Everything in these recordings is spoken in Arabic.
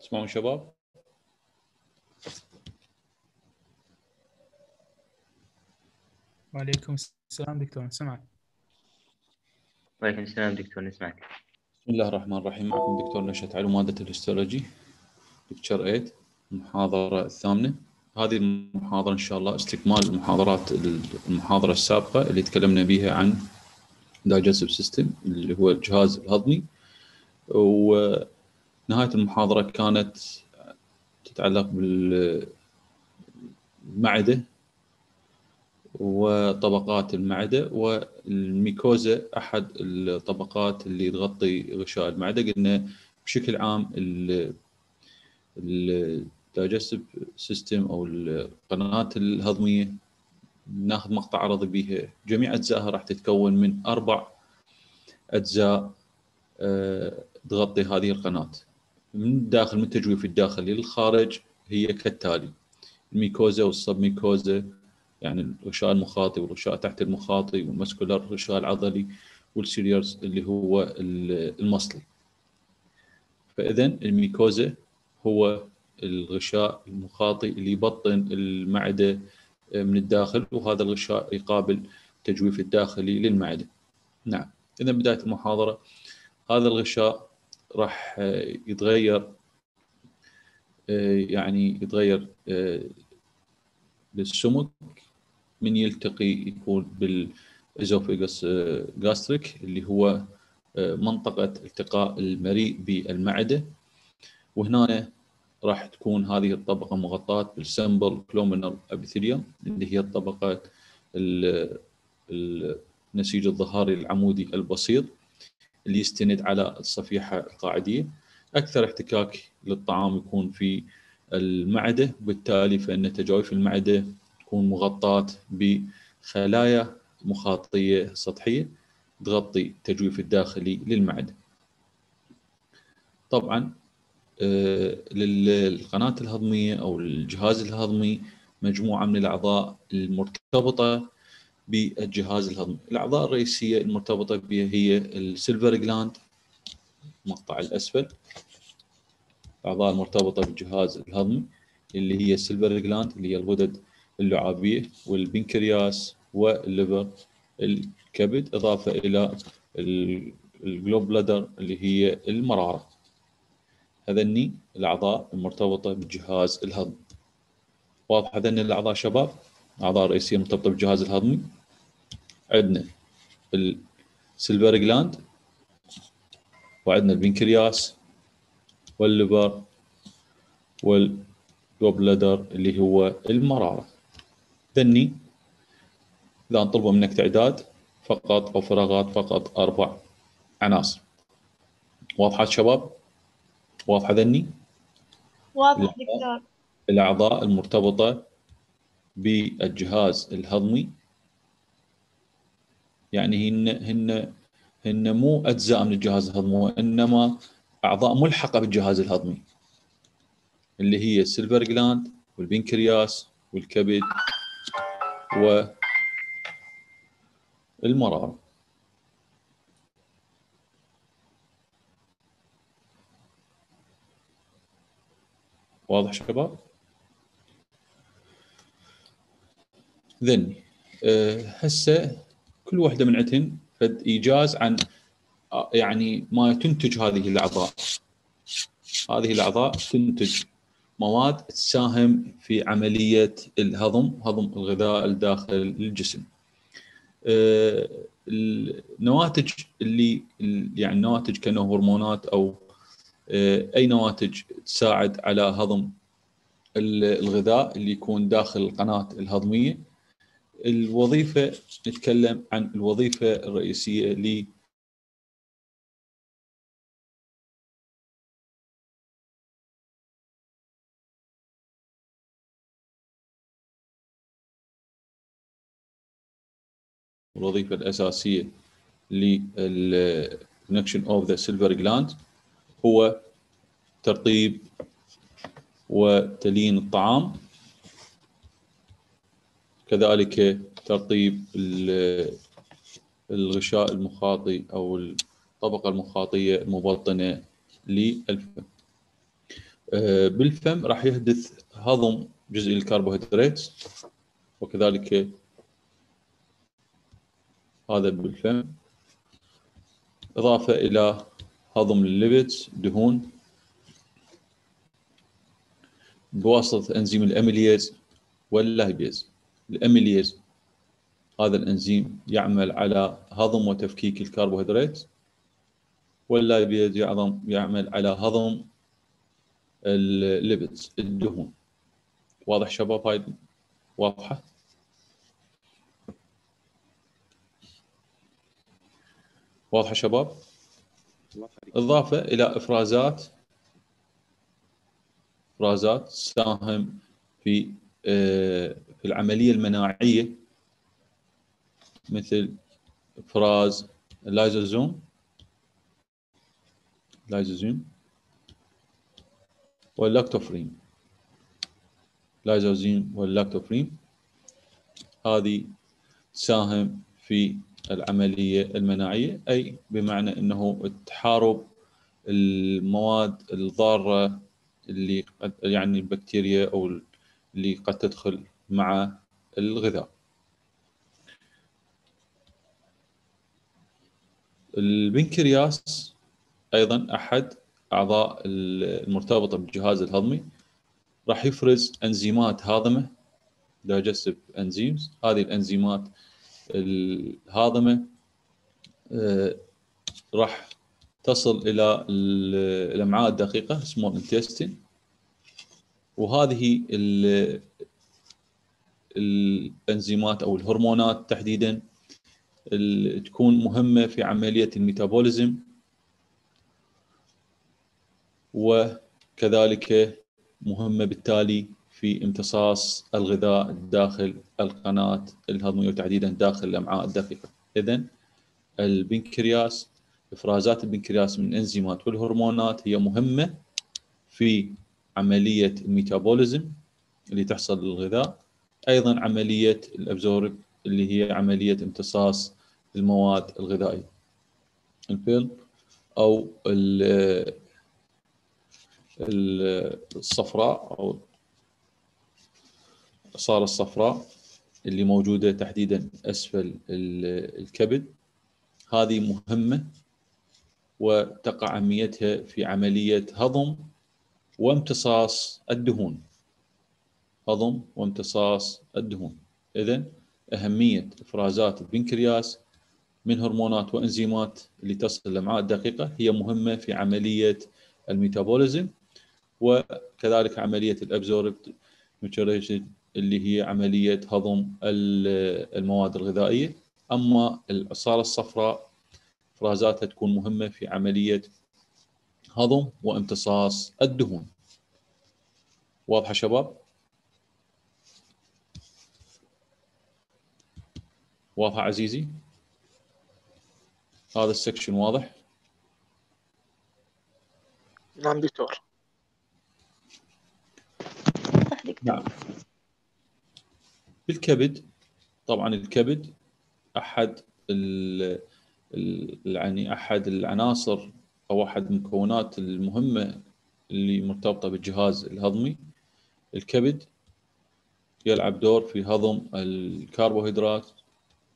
تسمعون شباب؟ وعليكم السلام دكتور سمعك وعليكم السلام دكتور نسمعك. بسم الله الرحمن الرحيم. معكم دكتور نشأت علوم مادة الهستولوجي دكتور 8 المحاضرة الثامنة. هذه المحاضرة إن شاء الله استكمال المحاضرات المحاضرة السابقة اللي تكلمنا بها عن digestive system اللي هو الجهاز الهضمي. ونهاية المحاضرة كانت تتعلق بالمعدة وطبقات المعدة وال mucosa أحد الطبقات اللي تغطي غشاء المعدة. قلنا بشكل عام ال digestive system أو القناة الهضمية ناخذ مقطع عرضي بها جميع أجزائها راح تتكون من أربع أجزاء آه، تغطي هذه القناة. من الداخل من التجويف الداخلي للخارج هي كالتالي. ال mucosa وال submucosa يعني الغشاء المخاطي والغشاء تحت المخاطي وال muscular الغشاء العضلي وال serous اللي هو المصلي. فاذا ال mucosa هو الغشاء المخاطي اللي يبطن المعدة من الداخل وهذا الغشاء يقابل التجويف الداخلي للمعدة. نعم. اذا بداية المحاضرة هذا الغشاء راح يتغير يعني يتغير للسمك من يلتقي يكون بال esophagus gastric اللي هو منطقة التقاء المريء بالمعدة. وهنا راح تكون هذه الطبقة مغطاة بال simple columnar epithelium اللي هي الطبقة النسيج الظهاري العمودي البسيط. اللي يستند على الصفيحة القاعدية. أكثر احتكاك للطعام يكون في المعدة وبالتالي فإن تجاويف المعدة تكون مغطاة بخلايا مخاطية سطحية تغطي التجويف الداخلي للمعدة. طبعا للقناة الهضمية أو الجهاز الهضمي مجموعة من الأعضاء المرتبطة بالجهاز الهضمي. الأعضاء الرئيسية المرتبطة بها هي ال salivary gland المقطع الأسفل. الأعضاء المرتبطة بالجهاز الهضمي اللي هي ال salivary gland اللي هي الغدد اللعابية والبنكرياس وال liver الكبد إضافة إلى ال gallbladder اللي هي المرارة. هذني الأعضاء المرتبطة بالجهاز الهضمي. واضح هذني الأعضاء شباب؟ أعضاء رئيسية مرتبطة بالجهاز الهضمي. عندنا ال salivary gland وعندنا البنكرياس وال liver وال gallbladder اللي هو المرارة ذني إذا طلبوا منك تعداد فقط أو فراغات فقط أربع عناصر واضحة شباب؟ واضحة ذني؟ واضح دكتور الأعضاء المرتبطة بالجهاز الهضمي يعني هن هن هن مو أجزاء من الجهاز الهضمي وإنما أعضاء ملحقة بالجهاز الهضمي اللي هي السيلفر جلاند والبنكرياس والكبد والمرارة واضح شباب؟ ذني أه هسه كل واحدة من عندهن فد إيجاز عن يعني ما تنتج هذه الأعضاء. هذه الأعضاء تنتج مواد تساهم في عملية الهضم هضم الغذاء الداخل الجسم. النواتج اللي يعني النواتج كانه هرمونات أو أي نواتج تساعد على هضم الغذاء اللي يكون داخل القناة الهضمية. الوظيفة نتكلم عن الوظيفة الرئيسية ل الوظيفة الأساسية لل connection of the silver gland هو ترطيب وتليين الطعام. كذلك ترطيب الغشاء المخاطي أو الطبقة المخاطية المبطنة للفم. آه، بالفم راح يحدث هضم جزء الكربوهيدرات وكذلك هذا بالفم. إضافة إلى هضم ال lipids دهون. بواسطة أنزيم ال amylase وال lipase ال amylase هذا الأنزيم يعمل على هضم وتفكيك الكربوهيدرات وال lipase يعمل على هضم ال lipids الدهون. واضح شباب هاي؟ واضحة؟ واضحة شباب؟ إضافة إلى إفرازات إفرازات تساهم في آه، في العملية المناعية مثل إفراز ال lysozyme lysozyme. وال lactoferrin lysozyme وال lactoferrin هذه تساهم في العملية المناعية أي بمعنى أنه تحارب المواد الضارة اللي يعني البكتيريا أو اللي قد تدخل مع الغذاء. البنكرياس أيضا أحد أعضاء المرتبطة بالجهاز الهضمي. راح يفرز أنزيمات هاضمة digestive enzymes. هذه الأنزيمات الهاضمة آه، راح تصل إلى الامعاء الدقيقه سمول انتستين وهذه الانزيمات أو الهرمونات تحديدا تكون مهمة في عملية الميتابوليزم. وكذلك مهمة بالتالي في امتصاص الغذاء داخل القناة الهضمية وتحديدا داخل الأمعاء الدقيقة. إذا البنكرياس إفرازات البنكرياس من الإنزيمات والهرمونات هي مهمة في عملية الميتابوليزم اللي تحصل للغذاء. أيضا عملية الأبزورب اللي هي عملية امتصاص المواد الغذائية. البيل أو الصفراء أو الصارة الصفراء اللي موجودة تحديدا أسفل الكبد هذه مهمة وتقع أهميتها في عملية هضم وامتصاص الدهون. هضم وامتصاص الدهون. إذا أهمية إفرازات البنكرياس من هرمونات وإنزيمات اللي تصل للأمعاء الدقيقة هي مهمة في عملية الميتابوليزم وكذلك عملية الأبزورب اللي هي عملية هضم المواد الغذائية. أما العصارة الصفراء إفرازاتها تكون مهمة في عملية هضم وامتصاص الدهون. واضحة شباب؟ واضحة عزيزي؟ هذا السكشن واضح؟ نعم دكتور نعم بالكبد طبعا الكبد أحد ال يعني أحد العناصر أو أحد المكونات المهمة اللي مرتبطة بالجهاز الهضمي الكبد يلعب دور في هضم الكربوهيدرات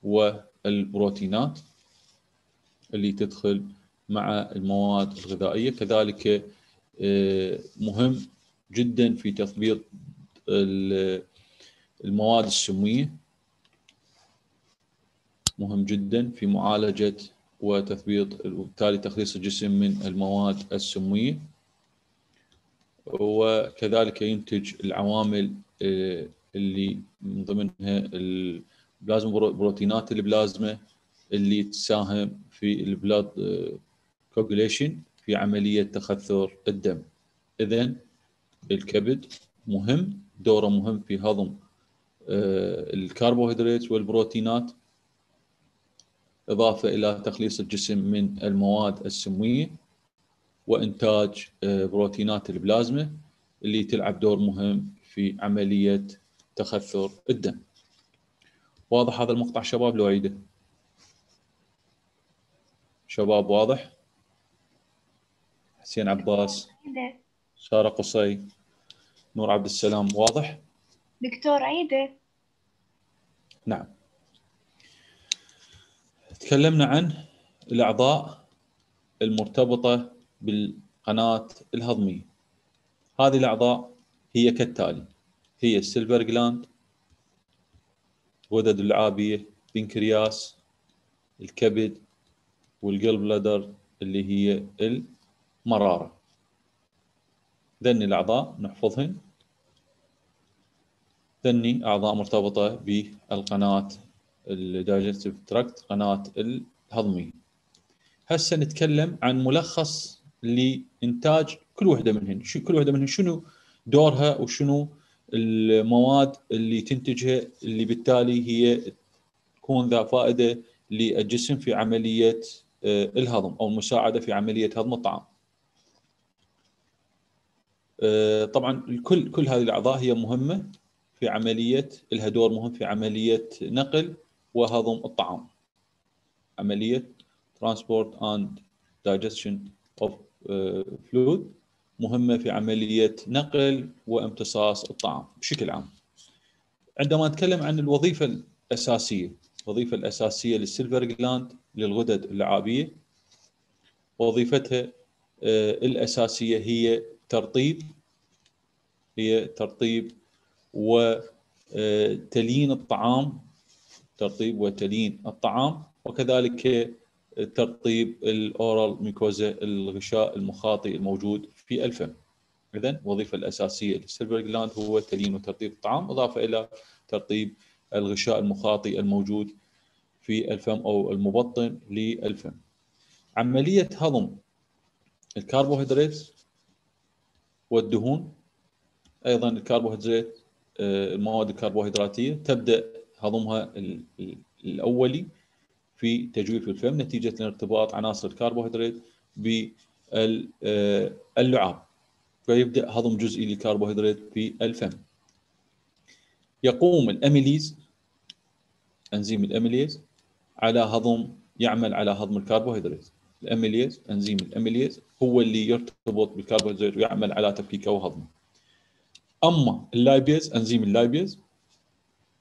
والبروتينات اللي تدخل مع المواد الغذائية. كذلك آه، مهم جدا في تثبيط المواد السمية. مهم جدا في معالجة وتثبيط وبالتالي تخليص الجسم من المواد السمية. وكذلك ينتج العوامل آه، اللي من ضمنها البلازما بروتينات البلازما اللي تساهم في ال blood coagulation آه، في عملية تخثر الدم. إذا الكبد مهم دوره مهم في هضم آه، الكربوهيدرات والبروتينات إضافة إلى تخليص الجسم من المواد السمية وإنتاج آه، بروتينات البلازما اللي تلعب دور مهم في عملية تخثر الدم. واضح هذا المقطع شباب لو أعيده شباب واضح؟ حسين عباس سارة قصي نور عبد السلام واضح؟ دكتور عيدة. نعم. تكلمنا عن الأعضاء المرتبطة بالقناة الهضمية. هذه الأعضاء هي كالتالي هي السيلفر جلاند غدد اللعابيه بنكرياس الكبد وال gallbladder اللي هي المرارة. ذني الأعضاء نحفظهن. ذني أعضاء مرتبطة بالقناة ال digestive tract قناة الهضمية. هسه نتكلم عن ملخص لإنتاج كل وحدة منهن. كل وحدة منهن شنو دورها وشنو المواد اللي تنتجها اللي بالتالي هي تكون ذا فائدة للجسم في عملية آه، الهضم أو المساعده في عملية هضم الطعام. آه، طبعا الكل كل هذه الأعضاء هي مهمة في عملية لها دور مهم في عملية نقل وهضم الطعام. عملية transport and digestion of آه، fluid مهمة في عملية نقل وامتصاص الطعام بشكل عام. عندما نتكلم عن الوظيفة الأساسية الوظيفه الأساسية للسيلفر جلاند للغدد اللعابية وظيفتها آه، الأساسية هي ترطيب هي ترطيب وتليين الطعام ترطيب وتليين الطعام وكذلك ترطيب ال oral mucosa الغشاء المخاطي الموجود في الفم اذا الوظيفه الأساسية لل salivary gland هو تليين وترطيب الطعام إضافة إلى ترطيب الغشاء المخاطي الموجود في الفم أو المبطن للفم. عملية هضم الكربوهيدرات والدهون أيضا الكربوهيدرات آه، المواد الكربوهيدراتية تبدأ هضمها الأولي في تجويف الفم نتيجة لارتباط عناصر الكربوهيدرات باللعاب فيبدأ هضم جزئي للكربوهيدرات في الفم. يقوم الأميليز أنزيم الأميليز على هضم يعمل على هضم الكربوهيدرات. الأميليز أنزيم الأميليز هو اللي يرتبط بالكربوهيدرات ويعمل على تفكيكه وهضمه. أما ال lipase أنزيم ال lipase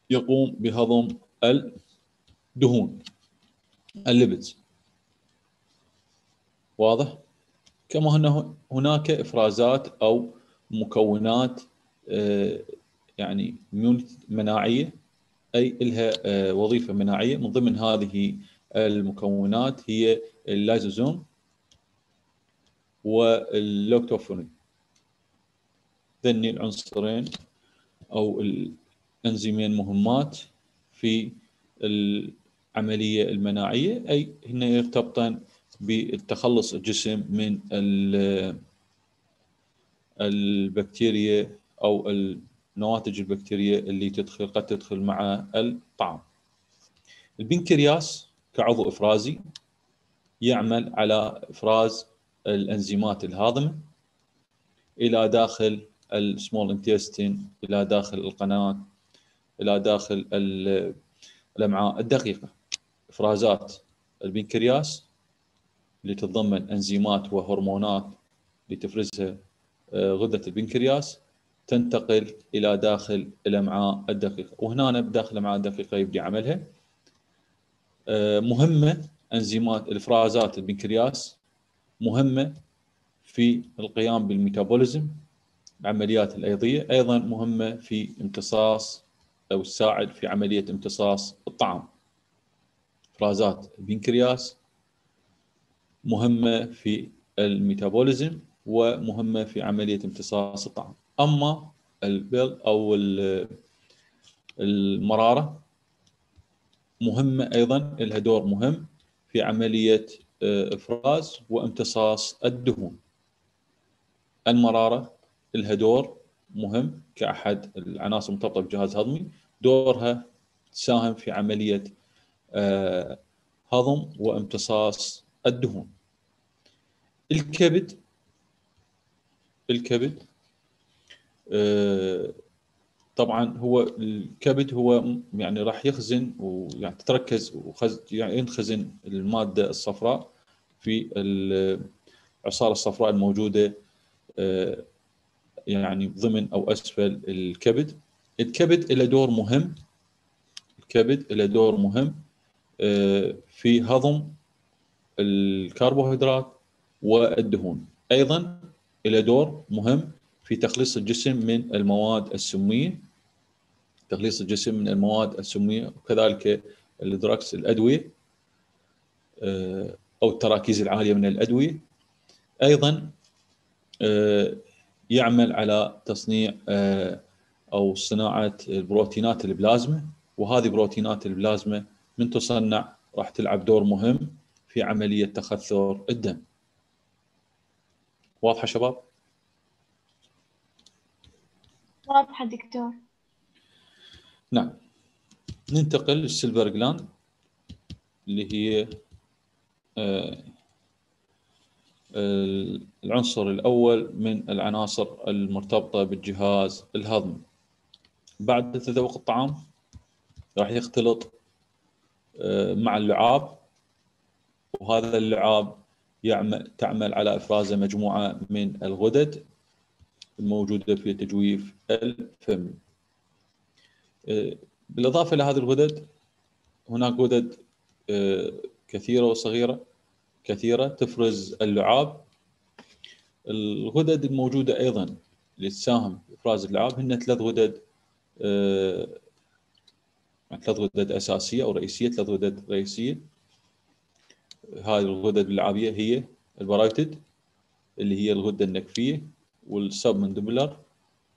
يقوم بهضم الدهون ال lipids واضح؟ كما هناك إفرازات أو مكونات آه، يعني مناعية أي لها آه، وظيفة مناعية. من ضمن هذه المكونات هي ال lysozyme واللوكتوفورين ذني العنصرين أو الأنزيمين مهمات في العملية المناعية. أي هن يرتبطان بالتخلص الجسم من البكتيريا أو النواتج البكتيريه اللي تدخل قد تدخل مع الطعام. البنكرياس كعضو إفرازي يعمل على إفراز الأنزيمات الهاضمة إلى داخل السمول انتستين إلى داخل القناة إلى داخل الأمعاء الدقيقة إفرازات البنكرياس اللي تتضمن أنزيمات وهرمونات لتفرزها آه، غدة البنكرياس تنتقل إلى داخل الأمعاء الدقيقة. وهنا بداخل الأمعاء الدقيقة يبدي عملها. آه، مهمة أنزيمات الإفرازات البنكرياس مهمة في القيام بالميتابوليزم العمليات الأيضية أيضا مهمة في امتصاص أو تساعد في عملية امتصاص الطعام. إفرازات البنكرياس مهمة في الميتابوليزم ومهمة في عملية امتصاص الطعام. أما البيل أو المرارة مهمة أيضا لها دور مهم في عملية آه، إفراز وامتصاص الدهون. المرارة لها دور مهم كأحد العناصر المرتبطة بالجهاز الهضمي دورها تساهم في عملية آه، هضم وامتصاص الدهون. الكبد الكبد آه، طبعا هو الكبد هو يعني راح يخزن ويعني تتركز يعني ينخزن المادة الصفراء في العصارة الصفراء الموجودة آه، يعني ضمن أو أسفل الكبد. الكبد له دور مهم. الكبد له دور مهم آه، في هضم الكربوهيدرات والدهون. أيضا له دور مهم في تخليص الجسم من المواد السمية. تخليص الجسم من المواد السمية وكذلك ال drugs الأدوية آه، أو التراكيز العالية من الأدوية. أيضا آه، يعمل على تصنيع آه، أو صناعة البروتينات البلازما. وهذه بروتينات البلازما من تصنع راح تلعب دور مهم في عملية تخثر الدم. واضحة شباب؟ واضحة دكتور نعم ننتقل للسيلفر جلاند اللي هي آه، العنصر الأول من العناصر المرتبطة بالجهاز الهضمي بعد تذوق الطعام راح يختلط آه، مع اللعاب وهذا اللعاب يعمل تعمل على أفراز مجموعة من الغدد الموجودة في تجويف الفم. آه، بالإضافة إلى هذه الغدد هناك غدد آه، كثيرة وصغيرة كثيرة تفرز اللعاب. الغدد الموجودة أيضا اللي تساهم في إفراز اللعاب هن ثلاث غدد آه، ثلاث غدد أساسية أو رئيسية ثلاث غدد رئيسية هذه الغدد اللعابيه هي ال parotid اللي هي الغدة النكفية وال submandibular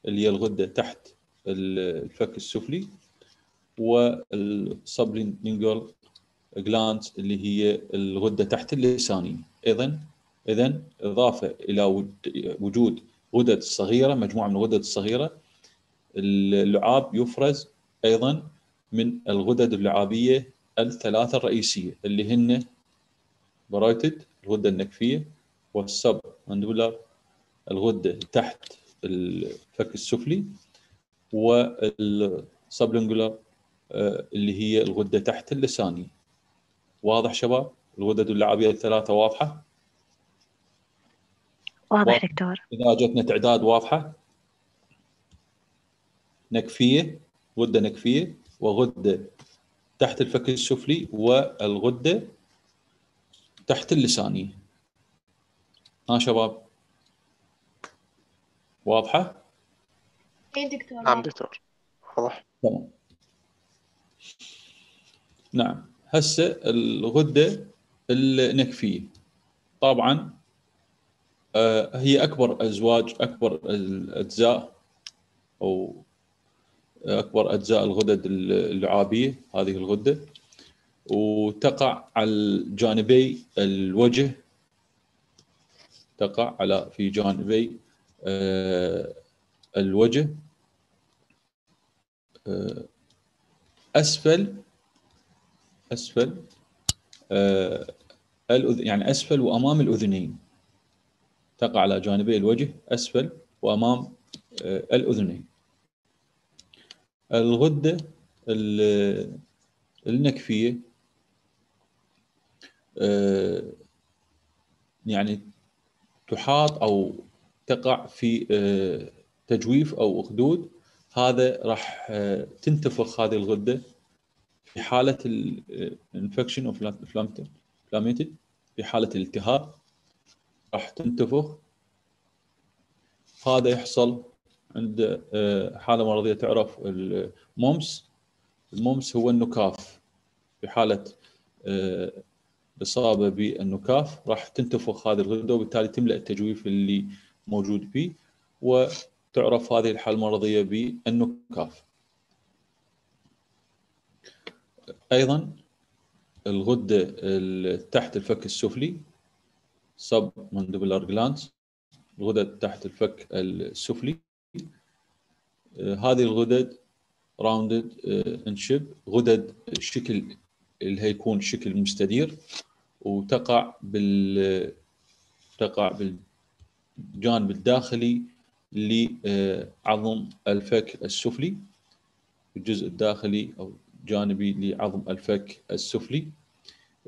اللي هي الغدة تحت الفك السفلي وال sublingual glands اللي هي الغدة تحت اللسانيه أيضا اذا إضافة إلى وجود غدد صغيرة مجموعة من الغدد الصغيرة اللعاب يفرز أيضا من الغدد اللعابيه الثلاثة الرئيسية اللي هن parotid الغدة النكفية وال submandibular الغدة تحت الفك السفلي وال sublingual آه، اللي هي الغدة تحت اللسانيه واضح شباب؟ الغدد اللعابيه الثلاثة واضحة؟ واضح واضح. دكتور. إذا جتنا تعداد واضحة؟ نكفية غدة نكفية وغدة تحت الفك السفلي والغدة تحت اللسانيه ها شباب؟ واضحة؟ اي دكتور نعم. دكتور واضح. تمام. نعم. هسه الغدة النكفيه طبعا آه، هي أكبر أزواج أكبر الأجزاء أو أكبر أجزاء الغدد اللعابية هذه الغدة. وتقع على جانبي الوجه. تقع على في جانبي آه، الوجه. آه، أسفل. أسفل. آه، يعني أسفل وأمام الأذنين. تقع على جانبي الوجه أسفل وأمام الأذنين. الغدة ال- النكفية. يعني تحاط أو تقع في آه، تجويف أو أخدود هذا راح آه، تنتفخ هذه الغدة في حالة ال infection أو ال inflamed في حالة الالتهاب راح تنتفخ. هذا يحصل عند آه، حالة مرضية تعرف المومس المومس هو النكاف في حالة آه، اصابه بالنكاف راح تنتفخ هذه الغدة وبالتالي تملأ التجويف اللي موجود فيه وتعرف هذه الحالة المرضية بالنكاف. أيضا الغدة ال- تحت الفك السفلي submandibular glands الغدد تحت الفك السفلي آه، هذه الغدد راوندد انشب غدد شكل اللي هيكون شكل مستدير وتقع بال تقع بالجانب الداخلي لعظم الفك السفلي الجزء الداخلي أو جانبي لعظم الفك السفلي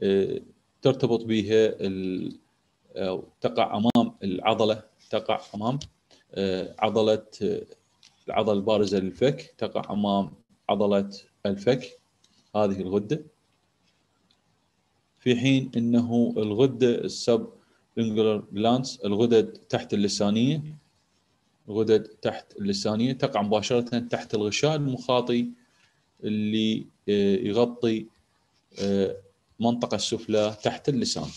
آه، ترتبط بها ال- أو تقع أمام العضلة تقع أمام آه، عضلة آه، العضلة البارزة للفك تقع أمام عضلة الفك. هذه الغدة. في حين إنه الغدة السب لينجولار جلانس الغدد تحت اللسانية الغدد تحت اللسانية تقع مباشرة تحت الغشاء المخاطي اللي آه، يغطي آه، المنطقة السفلى تحت اللسان.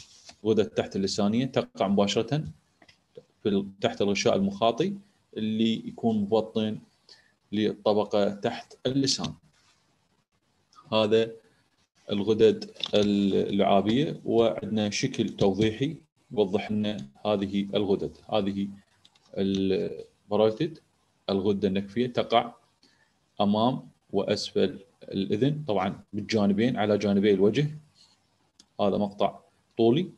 الغدد تحت اللسانية تقع مباشرة في تحت الغشاء المخاطي اللي يكون مبطن للطبقه تحت اللسان. هذا الغدد اللعابية وعندنا شكل توضيحي يوضح لنا هذه الغدد هذه البرايتد الغدة النكفية تقع أمام وأسفل الإذن طبعا بالجانبين على جانبي الوجه. هذا مقطع طولي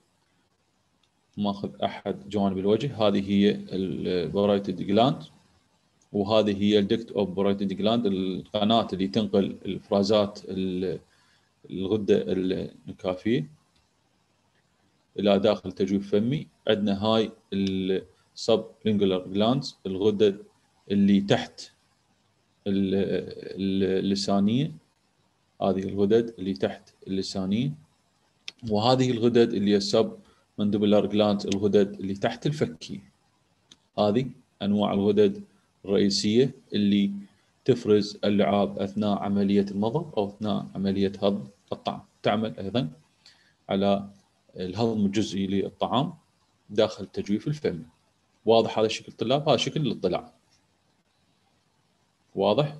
ماخذ أحد جوانب الوجه. هذه هي ال parotid gland وهذه هي ال duct of parotid gland القناة اللي تنقل الافرازات ال- الغدة النكافيه إلى داخل تجويف فمي. عندنا هاي ال sublingual glands الغدد اللي تحت ال- ال- اللسانية. هذه الغدد اللي تحت اللسانية. وهذه الغدد اللي هي ال submandibular glands الغدد اللي تحت الفكية. هذه أنواع الغدد الرئيسية اللي تفرز اللعاب أثناء عملية المضغ أو أثناء عملية هضم الطعام. تعمل أيضا على الهضم الجزئي للطعام داخل تجويف الفم. واضح هذا الشكل طلاب؟ هذا شكل الاطلاع واضح؟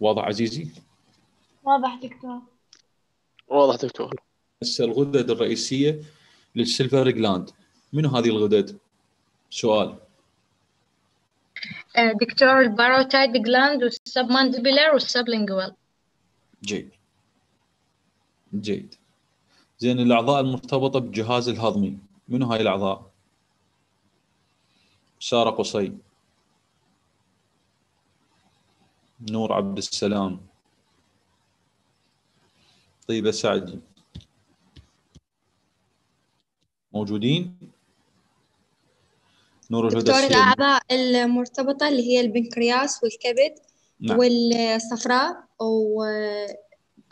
واضح عزيزي؟ واضح دكتور. واضح دكتور. هسه الغدد الرئيسية لل salivary gland منو هذه الغدد؟ سؤال. دكتور ال parotid gland وال submandibular وال sublingual جيد. جيد. زين الأعضاء المرتبطة بالجهاز الهضمي منو هاي الأعضاء؟ سارة قصي. نور عبد السلام. طيبة سعدي موجودين؟ نور الهدى دكتور الأعضاء المرتبطة اللي هي البنكرياس والكبد نعم. والصفراء و...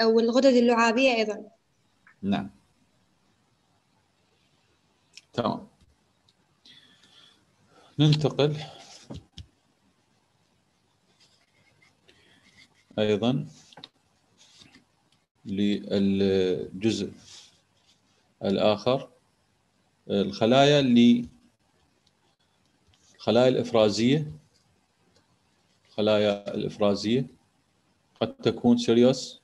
والغدد اللعابية أيضا. نعم. تمام. ننتقل أيضا للجزء الآخر الخلايا اللي الخلايا الإفرازية الخلايا الإفرازية قد تكون serous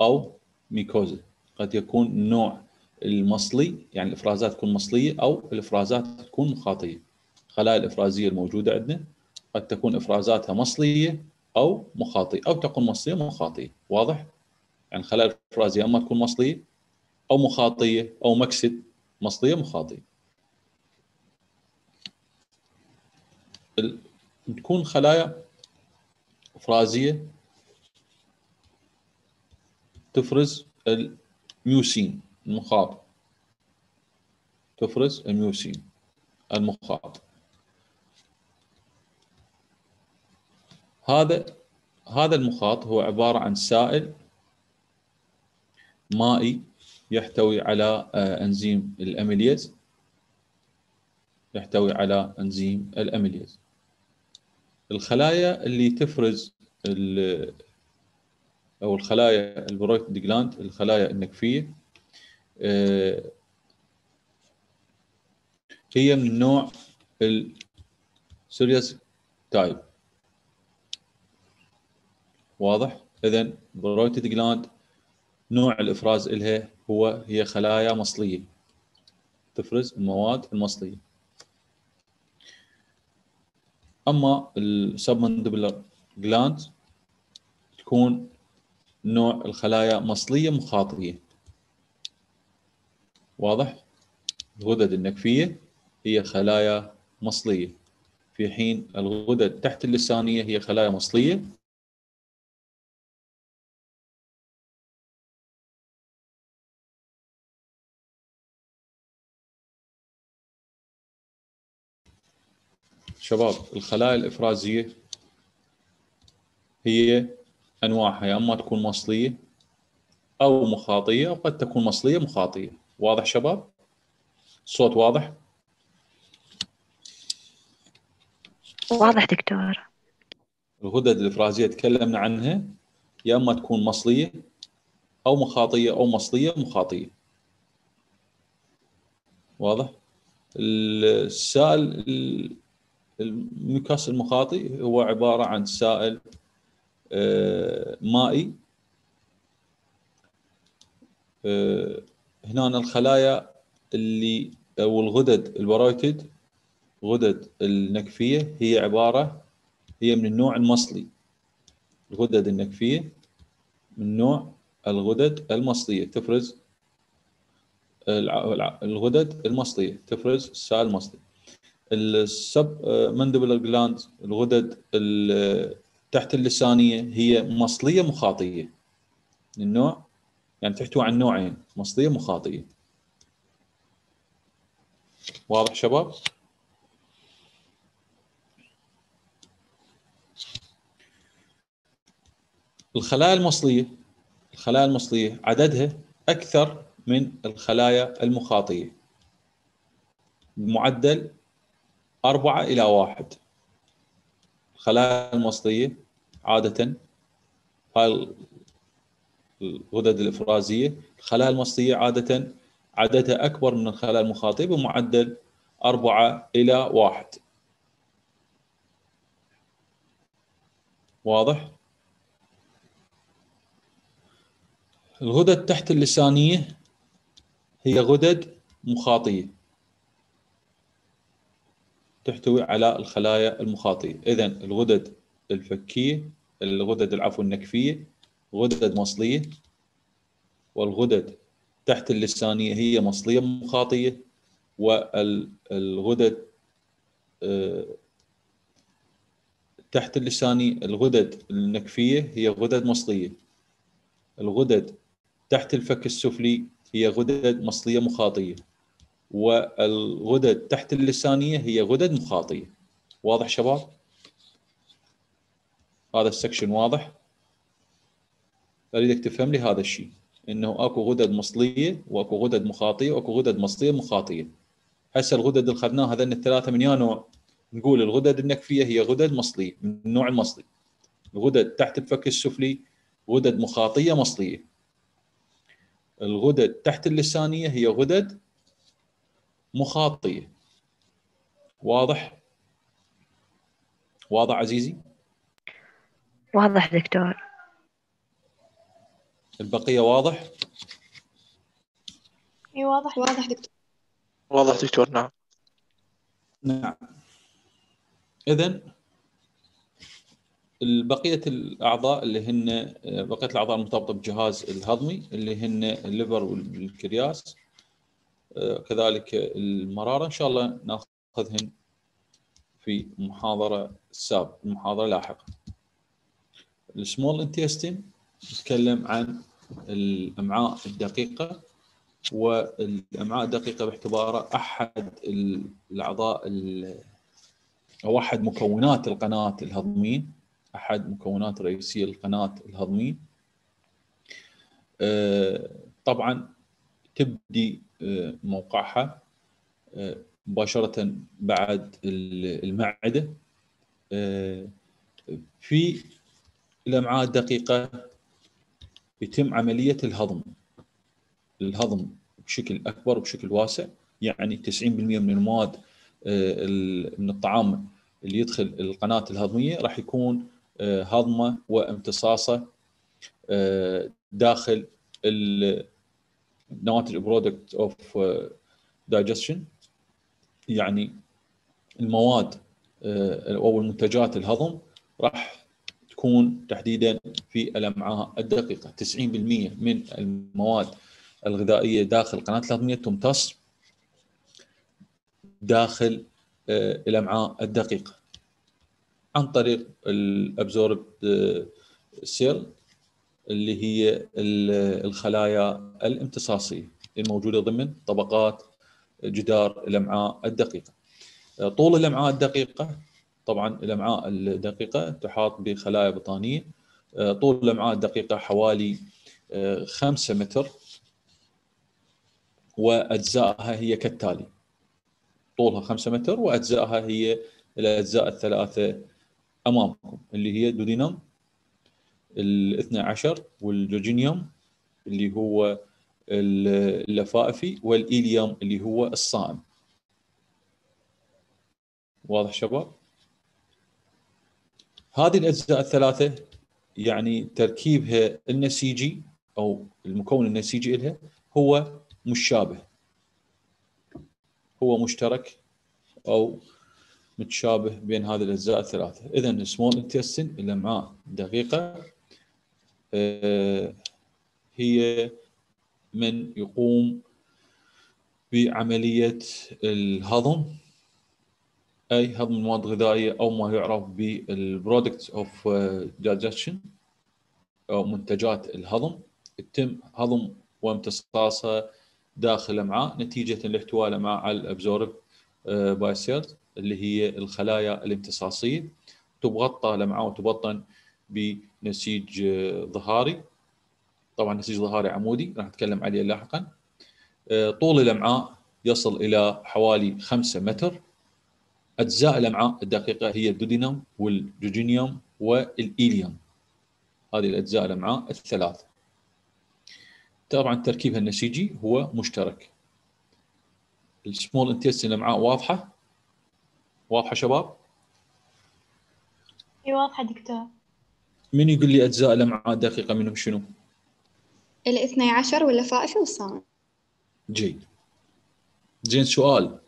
أو mucosa قد يكون النوع المصلي يعني الإفرازات تكون مصلية أو الإفرازات تكون مخاطية. الخلايا الإفرازية الموجودة عندنا قد تكون إفرازاتها مصلية أو مخاطية أو تكون مصلية مخاطية. واضح؟ يعني الخلايا الإفرازية أما تكون مصلية أو مخاطية أو mixed مصلية مخاطية. تكون خلايا افرازيه تفرز الميوسين المخاط. تفرز الميوسين المخاط. هذا هذا المخاط هو عبارة عن سائل مائي يحتوي على آه، أنزيم الأميليز. يحتوي على أنزيم ال amylase. الخلايا اللي تفرز أو الخلايا ال parotid gland الخلايا النكفية آه، هي من النوع ال serous type. واضح؟ اذا parotid gland نوع الإفراز لها هو هي خلايا مصلية. تفرز المواد المصلية. أما ال submandibular gland تكون نوع الخلايا مصلية مخاطية. واضح؟ الغدد النكفية هي خلايا مصلية. في حين الغدد تحت اللسانية هي خلايا مصلية شباب الخلايا الإفرازية هي أنواعها يا أما تكون مصلية أو مخاطية أو قد تكون مصلية مخاطية. واضح شباب؟ الصوت واضح؟ واضح دكتور. الغدد الإفرازية تكلمنا عنها يا أما تكون مصلية أو مخاطية أو مصلية مخاطية. واضح؟ السائل الميكاس المخاطي هو عبارة عن سائل آه، مائي. آه، هنا الخلايا اللي أو الغدد البرويتد غدد النكفية هي عبارة هي من النوع المصلي. الغدد النكفية من نوع الغدد المصلية. تفرز الغدد المصلية. تفرز السائل المصلي. السب مندبلر جلاند الغدد تحت اللسانية هي مصلية مخاطية. النوع يعني تحتوي عن نوعين مصلية مخاطية. واضح شباب؟ الخلايا المصلية الخلايا المصلية عددها أكثر من الخلايا المخاطية. بمعدل أربعة إلى واحد. الخلايا المصلية عادة هاي الغدد الإفرازية. الخلايا المصلية عادة عددها أكبر من الخلايا المخاطية بمعدل أربعة إلى واحد. واضح؟ الغدد تحت اللسانية هي غدد مخاطية. تحتوي على الخلايا المخاطية. إذا الغدد الفكية الغدد العفو النكفية غدد مصلية والغدد تحت اللسانية هي مصلية مخاطية والغدد آه، تحت اللساني الغدد النكفية هي غدد مصلية. الغدد تحت الفك السفلي هي غدد مصلية مخاطية. والغدد تحت اللسانية هي غدد مخاطية واضح شباب؟ هذا السكشن واضح؟ أريدك تفهم لي هذا الشيء إنه أكو غدد مصلية وأكو غدد مخاطيه وأكو غدد مصلية مخاطيه هسه الغدد اللي أخذناها هذين الثلاثة من يا نوع نقول الغدد النكفية هي غدد مصلية من النوع المصلي الغدد تحت الفك السفلي غدد مخاطيه مصلية الغدد تحت اللسانية هي غدد مخاطية. واضح؟ واضح عزيزي؟ واضح دكتور. البقية واضح؟ اي واضح. واضح دكتور. واضح دكتور نعم. نعم. اذا بقيه الأعضاء اللي هن بقية الأعضاء المرتبطة بالجهاز الهضمي اللي هن ال liver وال pancreas كذلك المرارة. إن شاء الله نأخذهن في محاضرة ساب محاضرة لاحقة. ال small intestine نتكلم عن الأمعاء الدقيقة والأمعاء الدقيقة باعتباره أحد الأعضاء أو أحد مكونات القناة الهضمية أحد مكونات رئيسية للقناه الهضمية. آه، طبعا تبدي آه، موقعها آه، مباشرة بعد المعدة. في الامعاء الدقيقه يتم عملية الهضم. الهضم بشكل أكبر وبشكل واسع يعني 90% من المواد من الطعام اللي يدخل القناة الهضمية راح يكون هضمة وامتصاصة داخل النواتج product of digestion يعني المواد أو المنتجات الهضم راح تكون تحديدا في الأمعاء الدقيقة. 90% من المواد الغذائية داخل القناه الهضمية تمتص داخل الأمعاء الدقيقة عن طريق الابزورب سيل اللي هي الخلايا الامتصاصية الموجوده ضمن طبقات جدار الأمعاء الدقيقة. طول الأمعاء الدقيقة طبعا الأمعاء الدقيقة تحاط بخلايا بطانية آه، طول الأمعاء الدقيقة حوالي 5 متر وأجزائها هي كالتالي طولها 5 متر وأجزائها هي الأجزاء الثلاثة أمامكم اللي هي دودينم الاثنى عشر والجوجينيوم اللي هو اللفائفي والإيليوم اللي هو الصائم. واضح شباب؟ هذه الأجزاء الثلاثة يعني تركيبها النسيجي أو المكون النسيجي لها هو مشابه. هو مشترك أو متشابه بين هذه الأجزاء الثلاثة. اذا ال small intestine الامعاء دقيقة. آه، هي من يقوم بعملية الهضم أي هضم المواد الغذائية أو ما يعرف بال products of digestion أو منتجات الهضم. يتم هضم وامتصاصها داخل الامعاء نتيجة لاحتواء الامعاء على ال absorb ptive cells اللي هي الخلايا الامتصاصية. تتغطى الامعاء وتبطن بنسيج آه، ظهاري. طبعا نسيج ظهاري عمودي راح نتكلم عليه لاحقا. آه، طول الأمعاء يصل إلى حوالي 5 متر. أجزاء الأمعاء الدقيقة هي ال duodenum وال jejunum وال ileum هذه الأجزاء الأمعاء الثلاث. طبعا تركيبها النسيجي هو مشترك. ال small intestine الأمعاء واضحة؟ واضحة شباب؟ اي واضحة دكتور. من يقول لي أجزاء الامعاء الدقيقه منهم شنو؟ الاثني عشر واللفائف والصائم جيد. زين سؤال.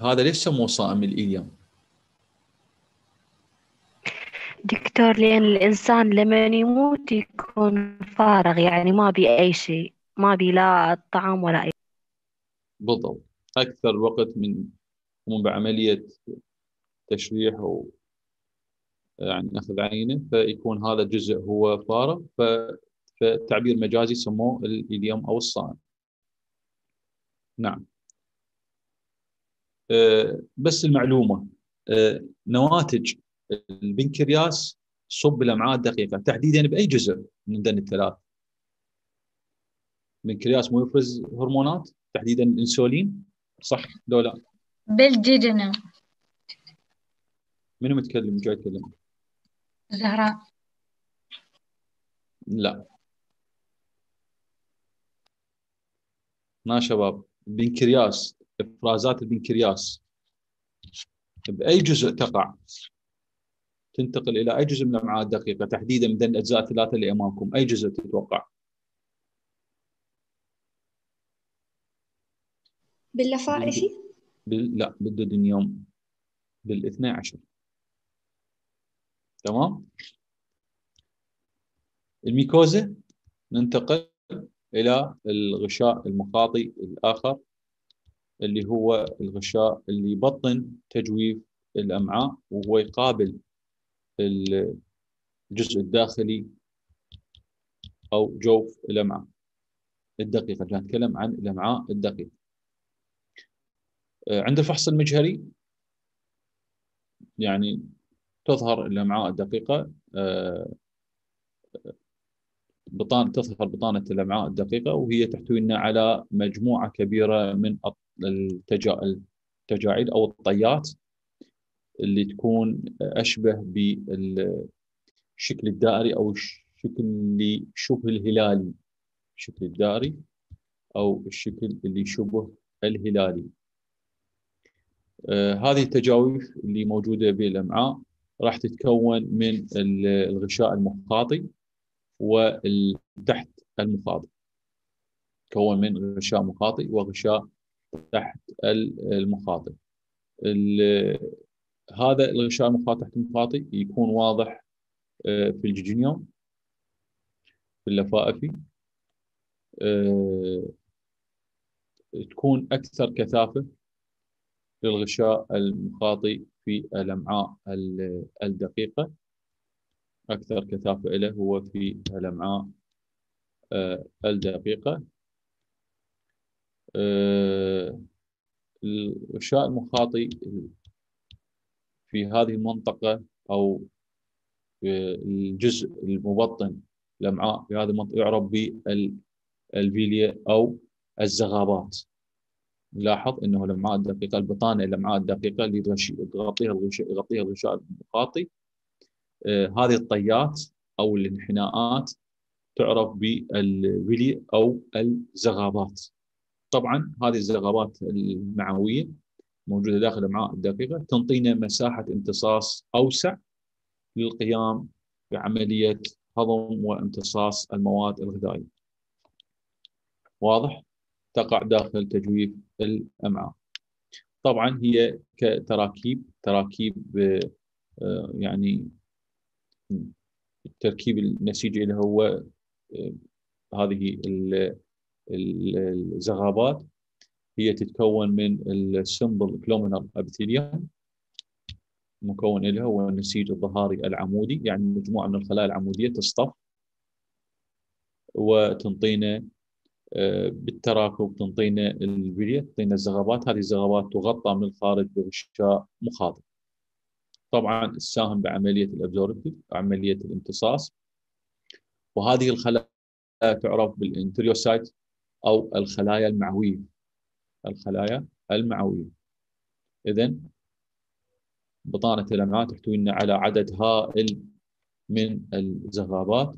هذا ليش سموه صائم ال ileum دكتور لأن الإنسان لما يموت يكون فارغ يعني ما بي أي شيء ما بي لا طعام ولا أي بالضبط. أكثر وقت من بعملية تشريح أو يعني ناخذ عينه فيكون هذا الجزء هو فارغ ف فتعبير مجازي سموه اليوم أو الصائم. نعم. أه بس المعلومة أه نواتج البنكرياس صب الامعاء الدقيقه تحديدا بأي جزء من دن الثلاث؟ البنكرياس مو يفرز هرمونات تحديدا الانسولين صح لو لا؟ بالجيجنم منو متكلم جاي يتكلم؟ زهراء لا. ما شباب البنكرياس إفرازات البنكرياس بأي جزء تقع؟ تنتقل إلى أي جزء من الامعاء الدقيقه تحديدا من الأجزاء الثلاثة اللي أمامكم. أي جزء تتوقع؟ باللفائف بال... لا بالدودينيوم بالإثنى عشر. تمام؟ الميكوزا ننتقل إلى الغشاء المخاطي الآخر اللي هو الغشاء اللي يبطن تجويف الأمعاء وهو يقابل الجزء الداخلي أو جوف الأمعاء الدقيقة. نتكلم عن الأمعاء الدقيقة. عند الفحص المجهري يعني تظهر الامعاء الدقيقة آه، بطانه تظهر بطانة الامعاء الدقيقة وهي تحتوي لنا على مجموعة كبيرة من التجاعيد أو الطيات اللي تكون أشبه بالشكل الدائري أو الشكل اللي شبه الهلالي. الشكل الدائري أو الشكل اللي شبه الهلالي. آه هذه التجاويف اللي موجودة بالامعاء راح تتكون من الغشاء المخاطي وتحت المخاطي تكون من غشاء مخاطي وغشاء تحت المخاطي هذا الغشاء المخاطي تحت المخاطي يكون واضح آه، في الجيجينيوم في اللفائفي آه، تكون أكثر كثافة للغشاء المخاطي في الامعاء الدقيقة. أكثر كثافة له هو في الامعاء آه، الدقيقة. الغشاء المخاطي في هذه المنطقة أو الجزء المبطن الأمعاء في هذه المنطقة يعرف بالفيليا أو الزغابات. نلاحظ إنه الامعاء الدقيقه البطانة الامعاء الدقيقه اللي تغطيها الغشاء يغطيها الغشاء المخاطي آه هذه الطيات أو الانحناءات تعرف بالفيلي أو الزغابات. طبعا هذه الزغابات المعوية موجودة داخل الامعاء الدقيقة تنطينا مساحة امتصاص أوسع للقيام بعملية هضم وامتصاص المواد الغذائية. واضح؟ تقع داخل تجويف الأمعاء. طبعا هي كتراكيب تراكيب يعني التركيب النسيجي اللي هو هذه الزغابات. هي تتكون من ال simple columnar epithelium مكون لها هو النسيج الظهاري العمودي يعني مجموعة من الخلايا العمودية تصطف وتنطينا بالتراكب تنطينا ال villi تنطينا الزغابات هذه الزغابات تغطى من الخارج بغشاء مخاطي طبعا تساهم بعملية ال absorptive عملية الامتصاص. وهذه الخلايا تعرف بال enterocyte أو الخلايا المعوية. الخلايا المعوية. اذا بطانة الأمعاء تحتوينا على عدد هائل من الزغابات.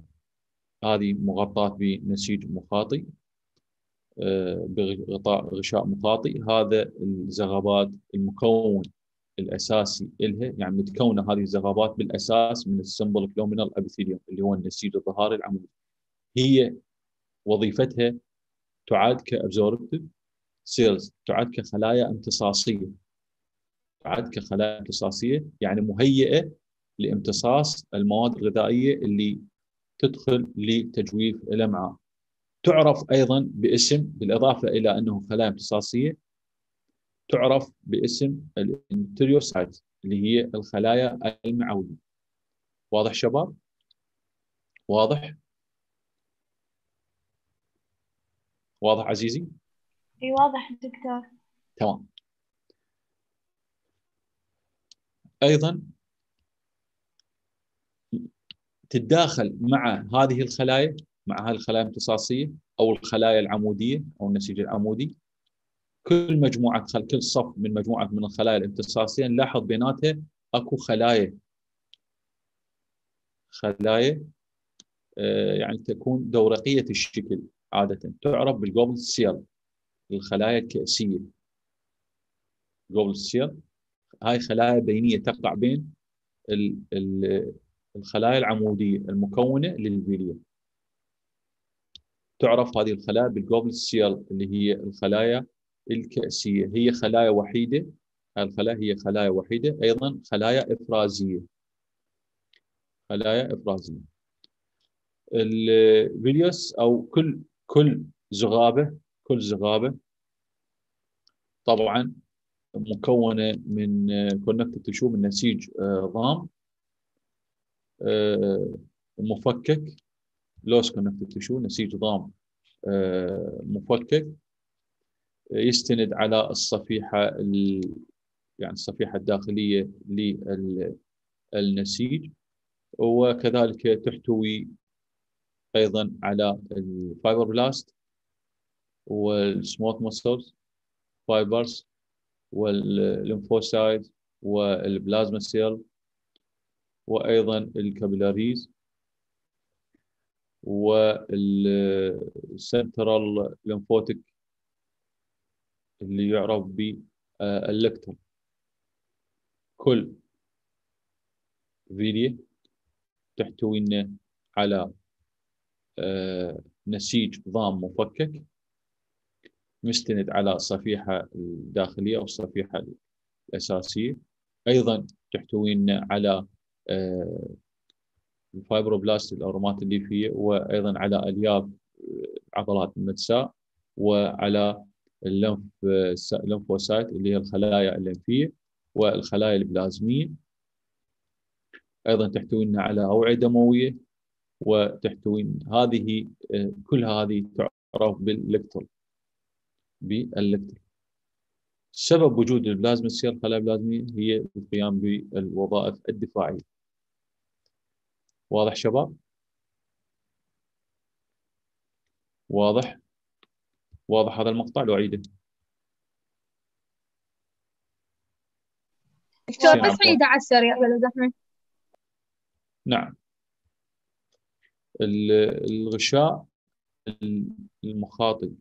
هذه مغطاة بنسيج مخاطي. بغطاء غشاء مخاطي هذا الزغابات المكون الأساسي لها يعني متكونة هذه الزغابات بالأساس من ال simple columnar epithelium اللي هو النسيج الظهاري العمودي. هي وظيفتها تعد ك absorptive cells تعد كخلايا امتصاصية. تعد كخلايا امتصاصية يعني مهيئة لامتصاص المواد الغذائية اللي تدخل لتجويف الامعاء تعرف أيضا باسم بالإضافة إلى أنه خلايا امتصاصيه تعرف باسم ال enterocyte اللي هي الخلايا المعوية. واضح شباب؟ واضح؟ واضح عزيزي؟ إي واضح دكتور. تمام. أيضا تتداخل مع هذه الخلايا مع هذه الخلايا الامتصاصية أو الخلايا العمودية أو النسيج العمودي. كل مجموعة خل... كل صف من مجموعة من الخلايا الامتصاصية نلاحظ بيناتها أكو خلايا. خلايا آه يعني تكون دورقية الشكل عادة. تعرف بال goblet cell الخلايا الكأسية. goblet cell هاي خلايا بينية تقع بين ال... ال... الخلايا العمودية المكونة لل villi تعرف هذه الخلايا بال goblet cell اللي هي الخلايا الكأسية. هي خلايا وحيدة. الخلايا هي خلايا وحيدة. أيضا خلايا إفرازية. خلايا إفرازية. ال villus أو كل كل زغابة كل زغابة طبعا مكونة من connective tissue من نسيج ضام مفكك. loose connective tissue نسيج ضام مفكك يستند على الصفيحة يعني الصفيحة الداخلية للنسيج وكذلك تحتوي أيضا على ال fibroblast وال smooth muscles fibers وال lymphocyte وال plasma cell وأيضا ال capillaries وال central lymphatic اللي يعرف بال lacteal كل villi تحتوينا على نسيج ضام مفكك مستند على الصفيحة الداخلية أو الصفيحة الأساسية. أيضا تحتوينا على ال fibroblast الأرومات الليفية وأيضا على ألياف عضلات الملساء وعلى الليمف ال lymphocyte اللي هي الخلايا الليمفيه والخلايا البلازمية. أيضا تحتوينا على اوعيه دمويه وتحتوي هذه كل هذه تعرف بال lacteal بال lacteal سبب وجود ال plasma cell الخلايا البلازمية هي القيام بالوظائف الدفاعية. واضح شباب؟ واضح؟ واضح هذا المقطع لو اعيده دكتور. بس عيد على السريع بلا زحمة. نعم. ال- الغشاء المخاطي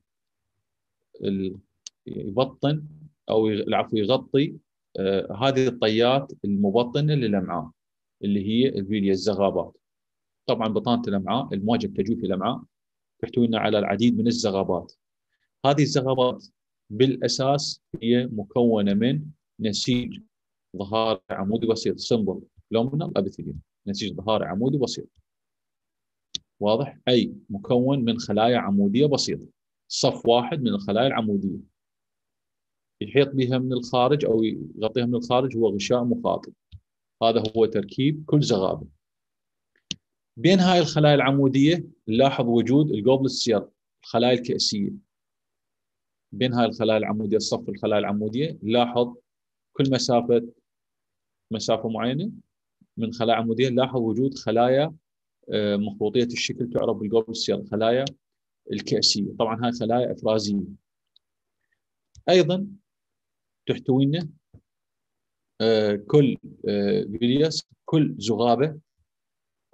ال- يبطن أو العفو يغطي آه، هذه الطيات المبطنة للامعاء اللي هي الفيليا الزغابات. طبعا بطانة الأمعاء المواجهه التجويف الأمعاء تحتوينا على العديد من الزغابات. هذه الزغابات بالأساس هي مكونة من نسيج ظهاري عمودي بسيط سمبل لومينال ابيثيليوم نسيج ظهاري عمودي بسيط. واضح؟ أي مكون من خلايا عمودية بسيطة. صف واحد من الخلايا العمودية. يحيط بها من الخارج أو يغطيها من الخارج هو غشاء مخاطي هذا هو تركيب كل زغابة. بين هاي الخلايا العمودية نلاحظ وجود ال goblet cell الخلايا الكأسية. بين هاي الخلايا العمودية الصف الخلايا العمودية نلاحظ كل مسافة مسافة معينة من خلايا عمودية نلاحظ وجود خلايا آه، مخروطيه الشكل تعرف بال goblet cell خلايا الكأسية. طبعا هاي خلايا إفرازية. أيضا تحتوينا آه، كل آه، villus كل زغابه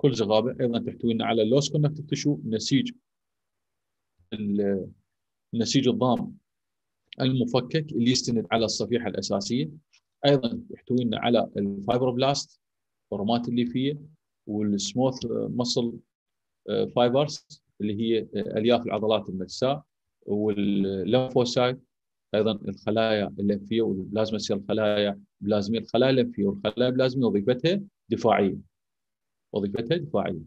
كل زغابة أيضا تحتوينا على ال loose connective tissue نسيج. ال- النسيج الضام المفكك اللي يستند على الصفيحة الأساسية. أيضا يحتوينا على ال fibroblast الأرومات الليفيه وال smooth muscle fibers اللي هي آه، ألياف العضلات الملساء وال lymphocyte. أيضا الخلايا الليمفيه وال plasma cell الخلايا بلازمية الخلايا الليمفيه والخلايا البلازميه وظيفتها دفاعية. وظيفتها دفاعية.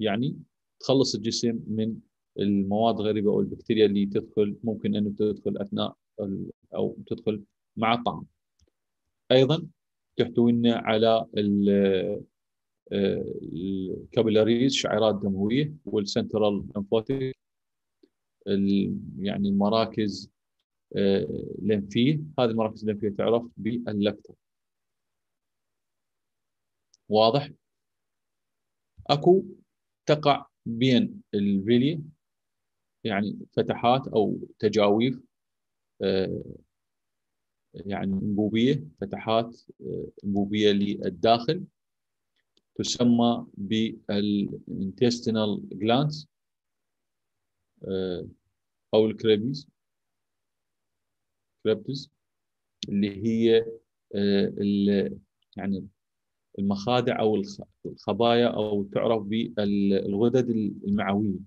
يعني تخلص الجسم من المواد الغريبه أو البكتيريا اللي تدخل ممكن إنه تدخل أثناء أو تدخل مع الطعام. أيضا تحتوينا على ال- آه، ال capillaries شعيرات دموية وال central lymphatic يعني المراكز آه، لمفيه هذه المراكز الليمفية تعرف بال lacteal واضح؟ أكو تقع بين ال villi يعني فتحات أو تجاويف آه، يعني انبوبية فتحات آه، انبوبية للداخل تسمى بال intestinal glands آه، أو ال crypts crypts اللي هي يعني المخادع أو الخ- الخبايا أو تعرف بالغدد المعوية.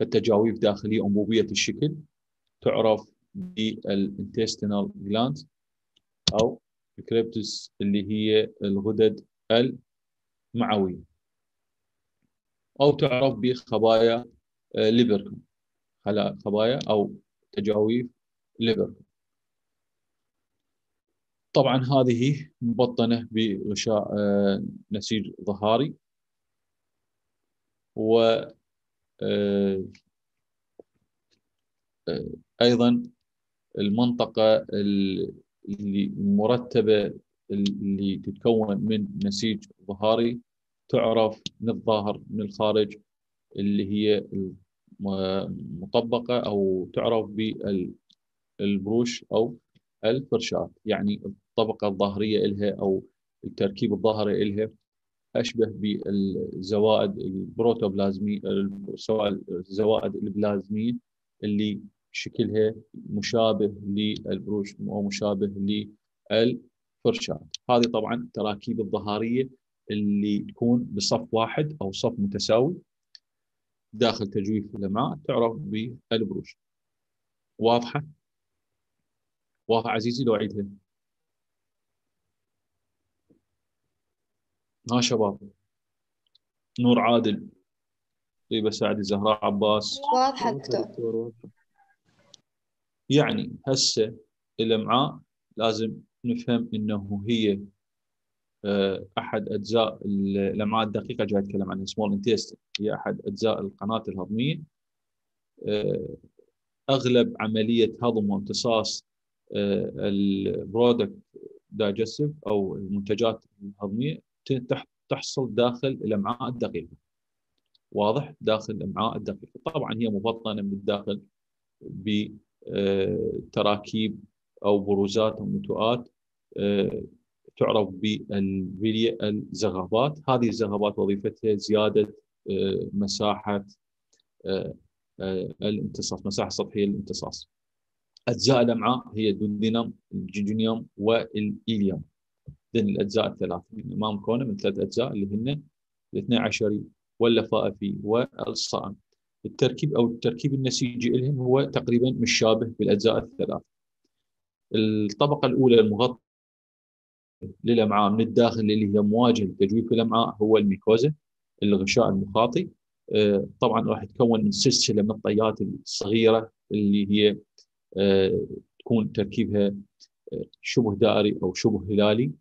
فالتجاويف داخلية انبوبيه الشكل تعرف بالintestinal glands أو الكريبتس اللي هي الغدد المعوية. أو تعرف بخبايا آه، ليبركم خبايا أو تجاويف ليبركم طبعا هذه مبطنة بغشاء آه، نسيج ظهاري. و آه، آه، أيضا المنطقة ال- اللي مرتبة اللي تتكون من نسيج ظهاري تعرف من الظاهر من الخارج اللي هي مطبقه أو تعرف بالبروش أو الفرشات يعني الطبقة الظاهرية لها أو التركيب الظاهري لها أشبه بالزوائد البروتوبلازمي سواء الزوائد البلازميه اللي شكلها مشابه لل brush أو مشابه للفرشات هذه طبعا التراكيب الظهريه اللي تكون بصف واحد أو صف متساوي داخل تجويف الأمعاء تعرف بال brush. واضحة؟ واضحه عزيزي لو اعيدها ها شباب. نور عادل. طيبه سعدي زهراء عباس. واضحة دكتور. يعني هسه الامعاء لازم نفهم إنه هي آه، أحد أجزاء ال- الامعاء الدقيقة جاي أتكلم عنها سمول انتستين هي أحد أجزاء القناة الهضمية. آه، أغلب عملية هضم وامتصاص ال product digestive أو المنتجات الهضمية تحصل داخل الامعاء الدقيقه واضح؟ داخل الامعاء الدقيقه طبعا هي مبطنة من الداخل بتراكيب أو بروزات أو نتوءات آه، تعرف بال villi الزغابات. هذه الزغابات وظيفتها زيادة آه، مساحة آه، آه، الامتصاص مساحة سطحية للامتصاص. اجزاء الامعاء هي الدودينم الجيجينيوم والايليوم ذن الأجزاء الثلاث ما مكونه من ثلاث أجزاء اللي هن الاثني عشري واللفائفي والصائم التركيب أو التركيب النسيجي لهم هو تقريبا مشابه بالاجزاء الثلاث الطبقة الأولى المغطى للأمعاء من الداخل اللي هي مواجهة لتجويف الأمعاء هو الميكوزا الغشاء المخاطي. آه، طبعا راح يتكون من سلسلة من الطيات الصغيرة اللي هي آه، تكون تركيبها آه، شبه دائري أو شبه هلالي.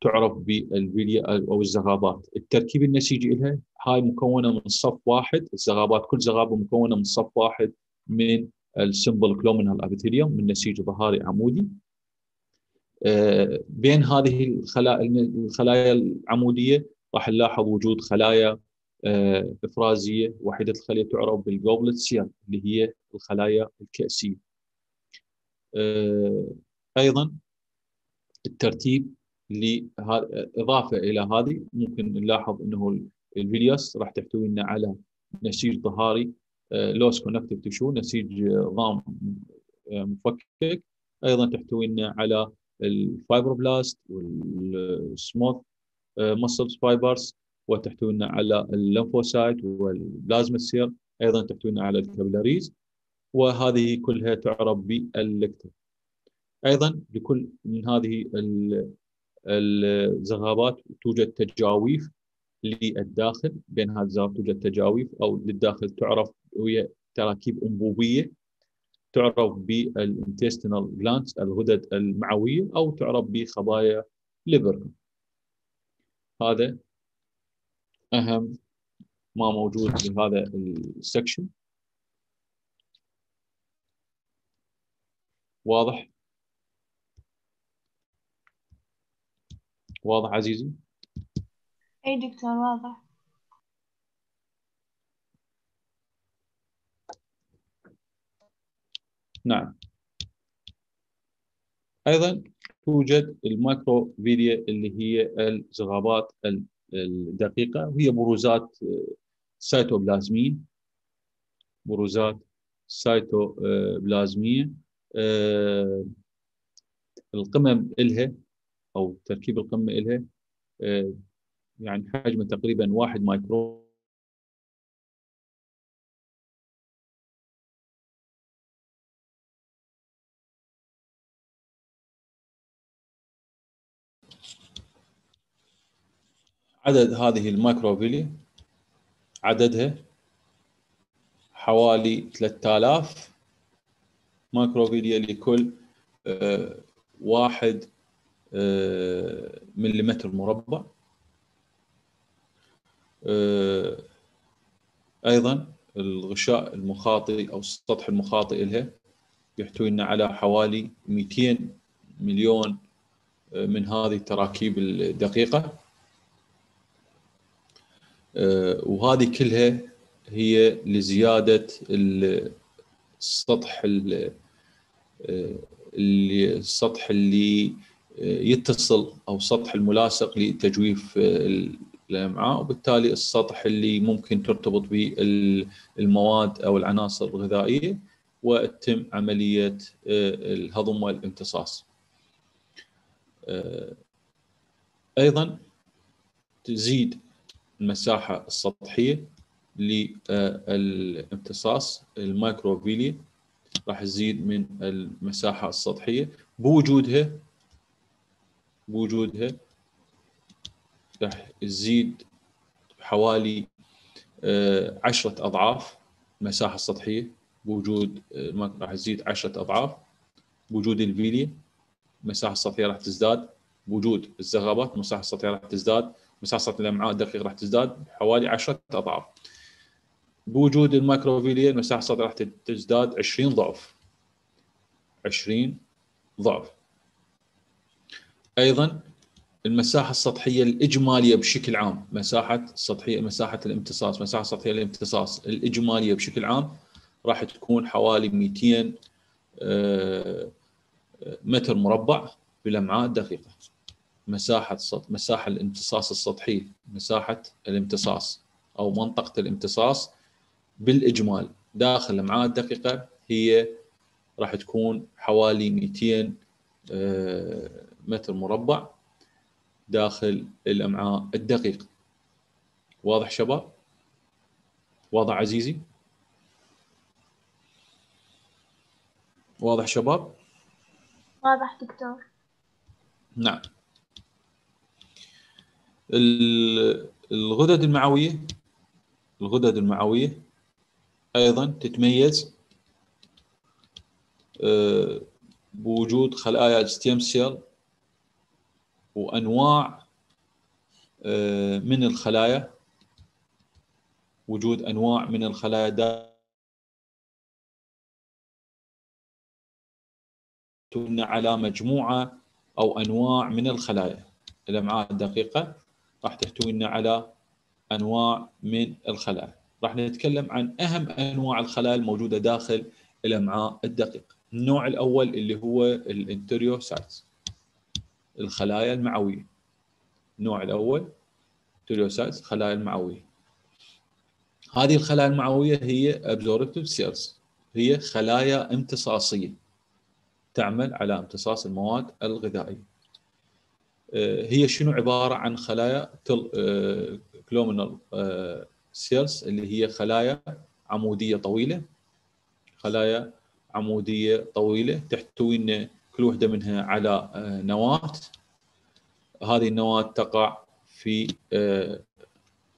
تعرف بالفيليا أو الزغابات. التركيب النسيجي لها هاي مكونة من صف واحد. الزغابات كل زغابة مكونة من صف واحد من ال simple columnar epithelium من نسيج ظهاري عمودي. آه، بين هذه الخلايا العمودية راح نلاحظ وجود خلايا آه، إفرازية. وحيده الخلية تعرف بال goblet cell اللي هي الخلايا الكأسية. آه، أيضا الترتيب إضافة إلى هذه ممكن نلاحظ إنه ال villus راح تحتوي لنا على نسيج ظهاري loose connective tissue نسيج آه، ضام آه، مفكك. أيضا تحتوي لنا على ال fibroblast وال smooth muscles fibers وتحتوي لنا على ال lymphocyte وال plasma cell أيضا تحتوي لنا على ال capillaries وهذه كلها تعرف بال lacteal أيضا لكل من هذه الزغابات توجد تجاويف للداخل بين هذه الزغابات توجد تجاويف أو للداخل تعرف وهي تراكيب أنبوبية تعرف بال intestinal glands الغدد المعوية أو تعرف بخبايا ليفر هذا أهم ما موجود في هذا ال section واضح؟ واضح عزيزي؟ أي دكتور واضح. نعم. أيضا توجد المايكروفيليا اللي هي الزغابات ال- الدقيقة وهي بروزات سيتوبلازمية. بروزات سيتوبلازمية. آه، القمم إلها أو تركيب القمة إلها آه، يعني حجمه تقريبا واحد مايكرو. عدد هذه ال microvilli عددها حوالي 3000 microvilli لكل آه، واحد مليمتر مربع. آه، أيضا الغشاء المخاطي أو السطح المخاطي لها يحتوي لنا على حوالي 200 مليون آه، من هذه التراكيب الدقيقة. آه، وهذه كلها هي لزيادة ال- السطح ال- آه، اللي السطح اللي آه، يتصل أو السطح الملاصق لتجويف الأمعاء وبالتالي السطح اللي ممكن ترتبط به ال- المواد أو العناصر الغذائية وتتم عملية آه، الهضم والامتصاص. آه، أيضا تزيد المساحة السطحية للامتصاص المايكروفيليا راح تزيد من المساحة السطحية بوجودها بوجودها. راح تزيد حوالي آه، عشرة أضعاف المساحة السطحية بوجود آه، راح تزيد عشرة أضعاف. بوجود الفيليا المساحة السطحية راح تزداد. بوجود الزغابات المساحة السطحية راح تزداد. مساحة الأمعاء الدقيقة راح تزداد حوالي عشرة أضعاف. بوجود المايكروفيليا المساحة السطحية راح تزداد 20 ضعف. 20 ضعف. أيضا المساحة السطحية الإجمالية بشكل عام مساحة سطحية مساحة الامتصاص مساحة سطحية الامتصاص الإجمالية بشكل عام راح تكون حوالي 200 آه، متر مربع بالأمعاء الدقيقة. مساحة سط... مساحة الامتصاص السطحي مساحة الامتصاص أو منطقة الامتصاص بالإجمال. داخل الأمعاء الدقيقة هي راح تكون حوالي 200 آه، متر مربع داخل الأمعاء الدقيقة. واضح شباب؟ واضح عزيزي؟ واضح شباب؟ واضح دكتور. نعم. ال- الغدد المعوية الغدد المعوية أيضا تتميز آه، بوجود خلايا ال stem cell وأنواع آه، من الخلايا. وجود أنواع من الخلايا تبنى على مجموعة أو أنواع من الخلايا. الأمعاء الدقيقة راح تحتوينا على أنواع من الخلايا. راح نتكلم عن أهم أنواع الخلايا الموجودة داخل الأمعاء الدقيقة. النوع الأول اللي هو الانتريوسايتس الخلايا المعوية. النوع الأول enterocytes الخلايا المعوية. هذه الخلايا المعوية هي absorptive cells. هي خلايا امتصاصية. تعمل على امتصاص المواد الغذائية. آه، هي شنو؟ عبارة عن خلايا columnar cells اللي هي خلايا عمودية طويلة. خلايا عمودية طويلة تحتوي كل وحدة منها على آه، نواة. هذه النواة تقع في آه،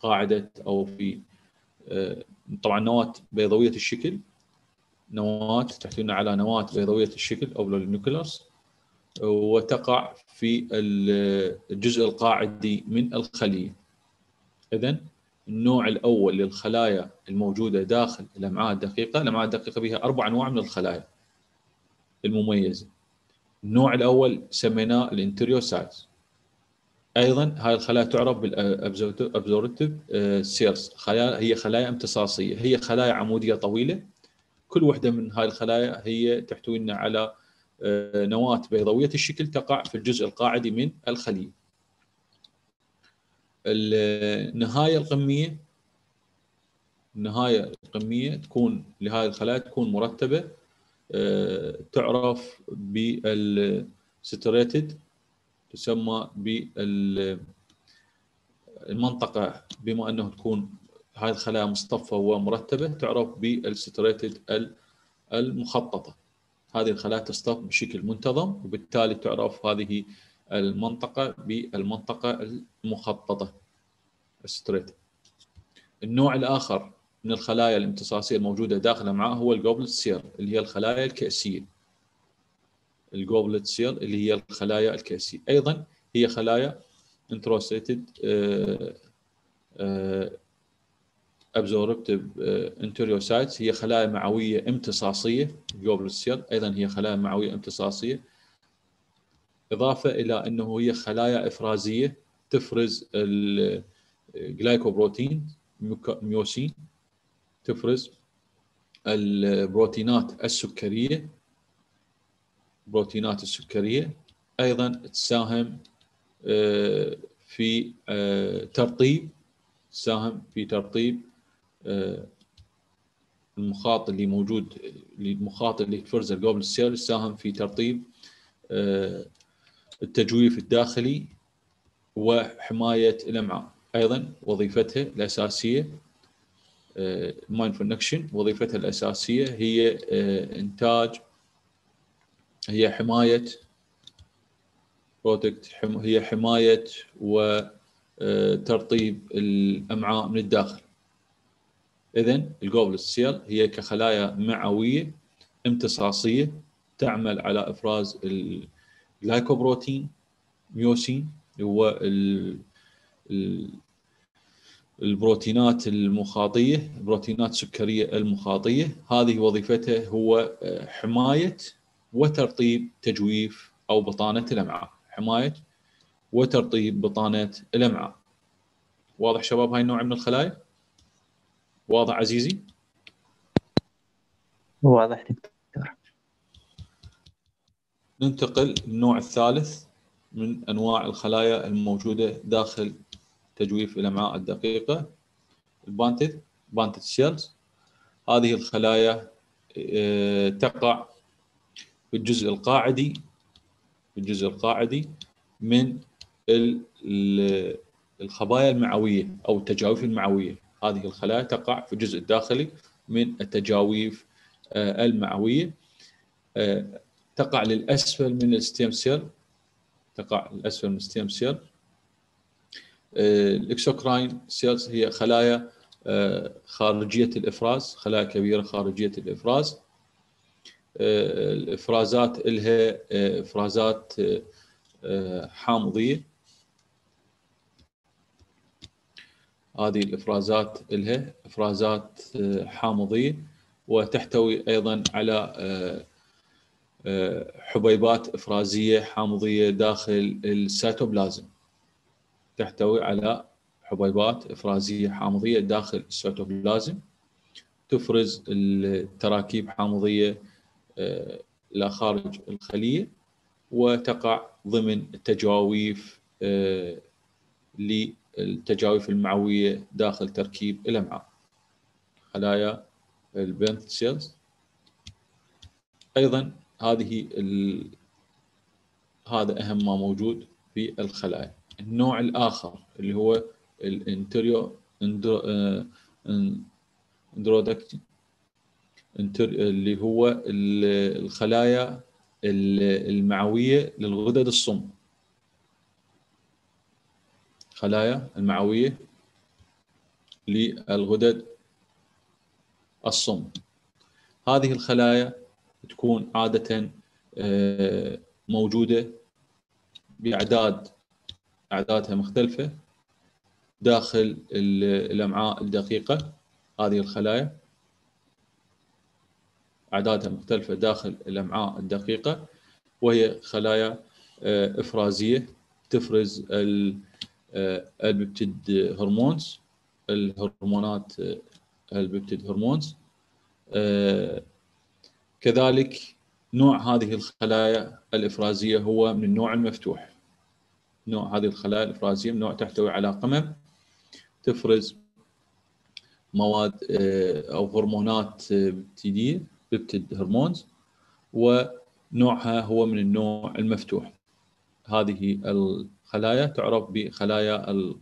قاعدة أو في آه، طبعا نواة بيضاوية الشكل. نواة تحتوي على نواة بيضاوية الشكل أو النيوكليوس وتقع في ال- الجزء القاعدي من الخلية. إذا النوع الأول للخلايا الموجودة داخل الأمعاء الدقيقة الأمعاء الدقيقة بها أربع أنواع من الخلايا المميزة. النوع الأول سميناه ال enterocytes أيضا هاي الخلايا تعرف بال absorptive cells خلايا هي خلايا امتصاصية. هي خلايا عمودية طويلة. كل وحدة من هاي الخلايا هي تحتوينا على آه، نواة بيضاويه الشكل تقع في الجزء القاعدي من الخلية. النهاية القمية النهاية القمية تكون لهذه الخلايا تكون مرتبة. آه، تعرف بال striated تسمى بالمنطقة بما أنه تكون هاي الخلايا مصطفة ومرتبة تعرف بال striated المخططة. هذه الخلايا تصطف بشكل منتظم وبالتالي تعرف هذه المنطقة بالمنطقة المخططة ال striated النوع الآخر من الخلايا الامتصاصية الموجودة داخل الأمعاء هو ال goblet cell اللي هي الخلايا الكأسية. ال goblet cell اللي هي الخلايا الكأسية. أيضا هي خلايا enterocyte absorptive enterocytes هي خلايا معوية امتصاصية ال goblet cell. أيضا هي خلايا معوية امتصاصية. إضافة إلى أنه هي خلايا إفرازية تفرز ال glycoprotein mucin. تفرز البروتينات السكرية البروتينات السكرية. أيضا تساهم آه، في آه، ترطيب تساهم في ترطيب آه، المخاط اللي موجود المخاط اللي تفرزه ال goblet cell تساهم في ترطيب التجويف الداخلي وحماية الأمعاء. أيضا وظيفتها الأساسية main function وظيفتها الأساسية هي إنتاج هي حماية protect هي حماية وترطيب الأمعاء من الداخل. اذا ال goblet cell هي كخلايا معوية امتصاصية تعمل على إفراز ال glycoprotein mucin هو البروتينات المخاطية البروتينات السكرية المخاطية. هذه وظيفتها هو حماية وترطيب تجويف أو بطانة الأمعاء. حماية وترطيب بطانة الأمعاء. واضح شباب هاي النوع من الخلايا؟ واضح عزيزي؟ واضح دكتور. ننتقل للنوع الثالث من أنواع الخلايا الموجودة داخل تجويف الامعاء الدقيقة. ال Paneth Paneth cells هذه الخلايا آه، تقع في الجزء القاعدي في الجزء القاعدي من ال- ال- الخبايا المعوية أو التجاويف المعوية. هذه الخلايا تقع في الجزء الداخلي من التجاويف آه، المعوية. آه، تقع للأسفل من ال stem cell. تقع للأسفل من ال stem cell. ال exocrine cells هي خلايا آه، خارجية الإفراز خلايا كبيرة خارجية الإفراز. آه، الإفرازات لها آه، إفرازات حامضية. هذه الإفرازات لها إفرازات حامضية وتحتوي أيضا على حبيبات إفرازية حامضية داخل السيتوبلازم. تحتوي على حبيبات إفرازية حامضية داخل السيتوبلازم تفرز التراكيب حامضية آه، إلى خارج الخلية وتقع ضمن التجاويف آه، للتجاويف المعوية داخل تركيب الأمعاء. خلايا ال Paneth cells أيضا هذه ال... هذا أهم ما موجود في الخلايا. النوع الآخر اللي هو ال entero اندرودكتين اللي هو ال- الخلايا ال- المعوية للغدد الصم. خلايا المعوية للغدد الصم. هذه الخلايا تكون عادة آه، موجودة بأعداد أعدادها مختلفة. داخل ال- الأمعاء الدقيقة هذه الخلايا. أعدادها مختلفة داخل الأمعاء الدقيقة. وهي خلايا آه، إفرازية. تفرز آه، البيبتيد هرمونز. الهرمونات آه، البيبتيد هرمونز. كذلك نوع هذه الخلايا الإفرازية هو من النوع المفتوح. نوع هذه الخلايا الافرازيه نوع تحتوي على قمم تفرز مواد آه، أو هرمونات آه، بيبتيدية بيبتيد هرمونز ونوعها هو من النوع المفتوح. هذه الخلايا تعرف بخلايا ال-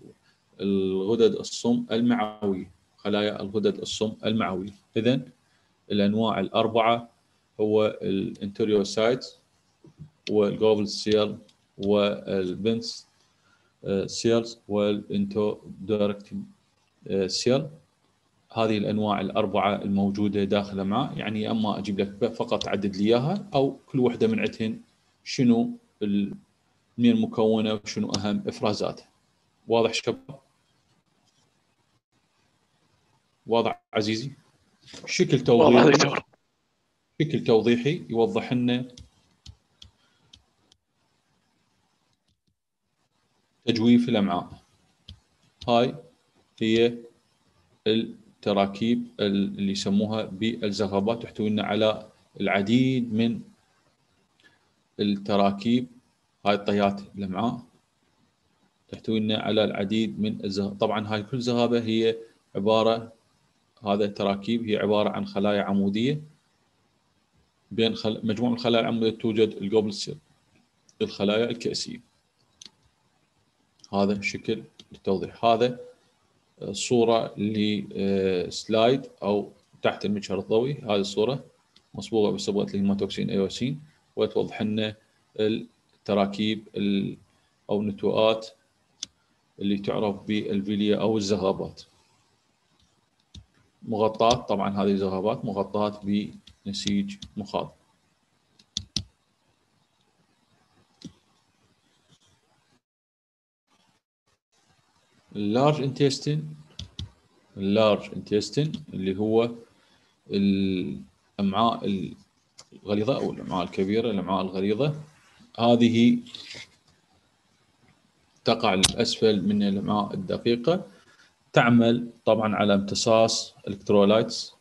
الغدد الصم المعوية خلايا الغدد الصم المعوية إذن الأنواع الأربعة هو الانتريوسايتس وال goblet cell وال Paneth cells وال enteroendocrine cell. هذه الأنواع الأربعة الموجودة داخل الامعاء يعني أما أجيب لك فقط عدد لي إياها أو كل وحدة من عندهن شنو من المكونه وشنو أهم افرازاتها واضح شباب؟ واضح عزيزي؟ شكل توضيحي شكل توضيحي يوضح لنا تجويف الأمعاء. هاي هي التراكيب اللي يسموها بالزغابات تحتوي لنا على العديد من التراكيب. هاي الطيات الأمعاء تحتوي لنا على العديد من الزغ... طبعا هاي كل زغابه هي عبارة هذا التراكيب هي عبارة عن خلايا عمودية. بين خل... مجموع الخلايا العمودية توجد ال goblet cell الخلايا الكأسية. هذا شكل التوضيح هذا صورة ل slide أو تحت المجهر الضوئي. هذه الصورة مصبوغة بصبغة ال hematoxylin eosin وتوضح لنا التراكيب ال- أو النتوءات اللي تعرف بال villi أو الزغابات مغطاة طبعا هذه الزغابات مغطاة بنسيج مخاط ال large intestine ال large intestine اللي هو الأمعاء الغليظة أو الأمعاء الكبيرة الأمعاء الغليظة. هذه تقع للاسفل من الأمعاء الدقيقة. تعمل طبعا على امتصاص الكترولايتس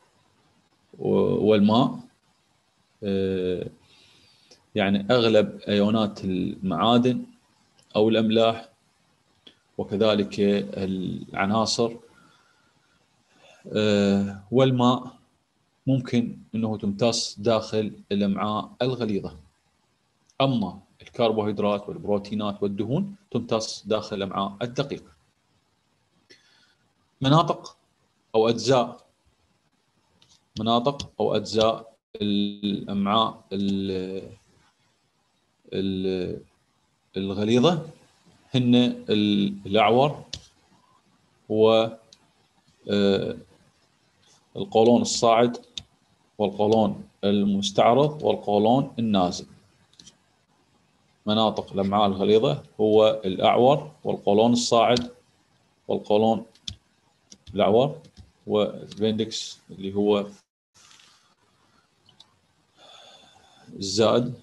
والماء. آه، يعني أغلب أيونات المعادن أو الأملاح وكذلك العناصر آه، والماء ممكن إنه تمتص داخل الأمعاء الغليظة. أما الكربوهيدرات والبروتينات والدهون تمتص داخل الأمعاء الدقيقة. مناطق أو أجزاء مناطق أو أجزاء الأمعاء الغليظة هن الأعور و آه، القولون الصاعد والقولون المستعرض والقولون النازل. مناطق الأمعاء الغليظة هو الأعور والقولون الصاعد والقولون الأعور والبندكس اللي هو الزائد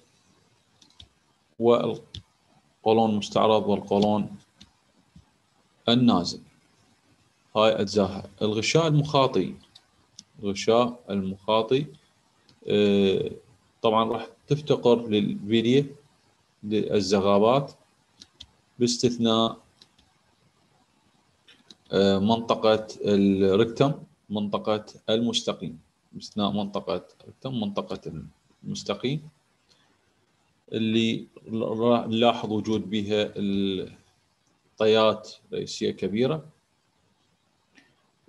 المستعرض والقولون النازل. هاي أجزاءها. الغشاء المخاطي. الغشاء المخاطي آه، طبعا راح تفتقر للفيديو للزغابات. باستثناء آه، منطقة الركتم منطقة المستقيم. باستثناء منطقة الركتم منطقة المستقيم. اللي نلاحظ وجود بها الطيات رئيسية كبيرة.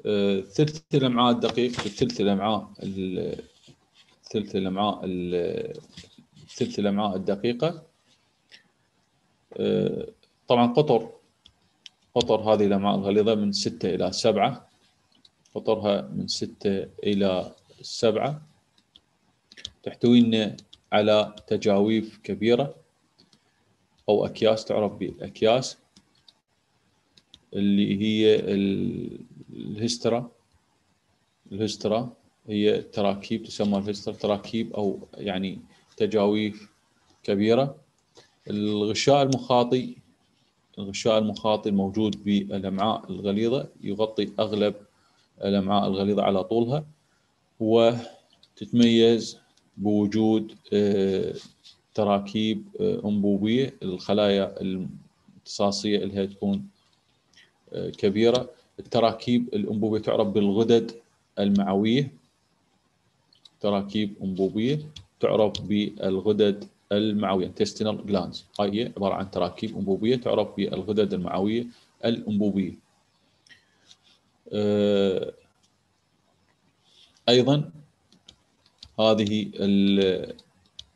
آه، ثلث الأمعاء الدقيق ثلث الأمعاء ثلث الأمعاء ثلث الأمعاء الدقيقة. آه، طبعا قطر قطر هذه الأمعاء الغليظة من 6 إلى 7 قطرها من 6 إلى 7 تحتوي على تجاويف كبيرة أو أكياس تعرف بالاكياس اللي هي الهسترا. الهسترا هي تراكيب تسمى الهسترا تراكيب أو يعني تجاويف كبيرة. الغشاء المخاطي الغشاء المخاطي الموجود بالأمعاء الغليظة يغطي أغلب الأمعاء الغليظة على طولها وتتميز بوجود آه، تراكيب آه، أنبوبية الخلايا الامتصاصيه هي تكون آه، كبيرة. التراكيب الأنبوبية تعرف بالغدد المعوية. تراكيب أنبوبية تعرف بالغدد المعوية intestinal glands. هاي هي عبارة عن تراكيب أنبوبية تعرف بالغدد المعوية الأنبوبية. أيضا هذه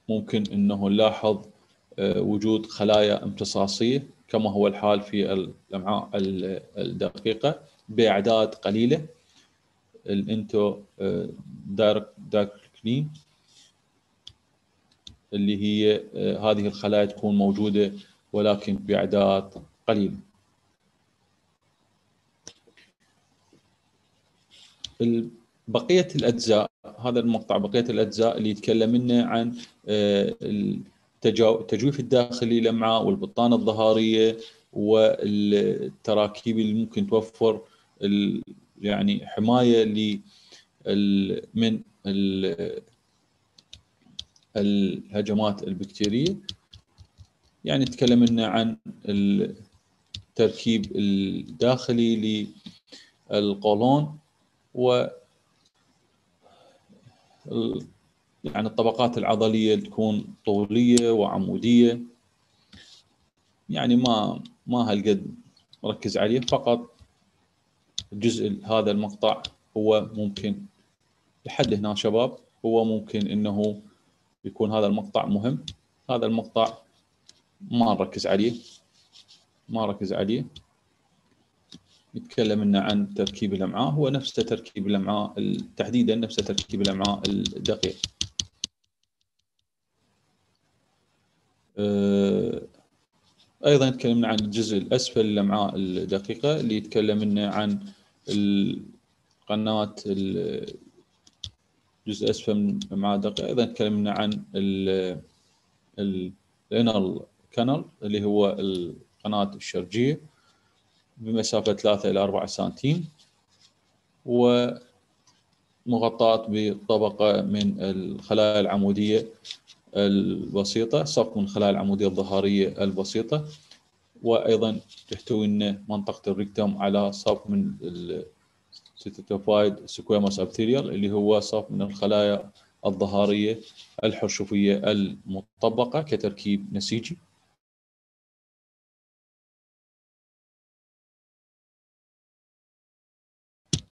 ممكن إنه نلاحظ آه، وجود خلايا امتصاصية كما هو الحال في الأمعاء الدقيقة بأعداد قليلة. الإنتو دايركلين اللي هي آه، هذه الخلايا تكون موجودة ولكن بأعداد قليلة. بقية الأجزاء هذا المقطع بقية الأجزاء اللي يتكلم لنا عن آه، التجويف الداخلي الامعاء والبطانة الظهارية والتراكيب اللي ممكن توفر يعني حماية ل من الهجمات البكتيرية. يعني تكلمنا عن التركيب الداخلي للقولون و يعني الطبقات العضلية تكون طولية وعمودية. يعني ما ما هالقد مركز عليه. فقط الجزء هذا المقطع هو ممكن لحد هنا شباب هو ممكن إنه يكون هذا المقطع مهم. هذا المقطع ما نركز عليه. ما ركز عليه. يتكلم لنا عن تركيب الأمعاء. هو نفس تركيب الأمعاء تحديدا نفس تركيب الأمعاء الدقيق. آه، أيضا تكلمنا عن الجزء الأسفل الامعاء الدقيقة اللي يتكلم لنا عن قناه جزء أسفل من الامعاء الدقيقة. أيضا تكلمنا عن ال الانال كانال اللي هو القناة الشرجية. بمسافة 3 إلى 4 سنتيم ومغطاة بطبقة من الخلايا العمودية البسيطة صف من الخلايا العمودية الظهرية البسيطة وأيضا تحتوي منطقة ال rectum على صف من ال stratified squamous epithelial اللي هو صف من الخلايا الظهرية الحرشفية المطبقة كتركيب نسيجي.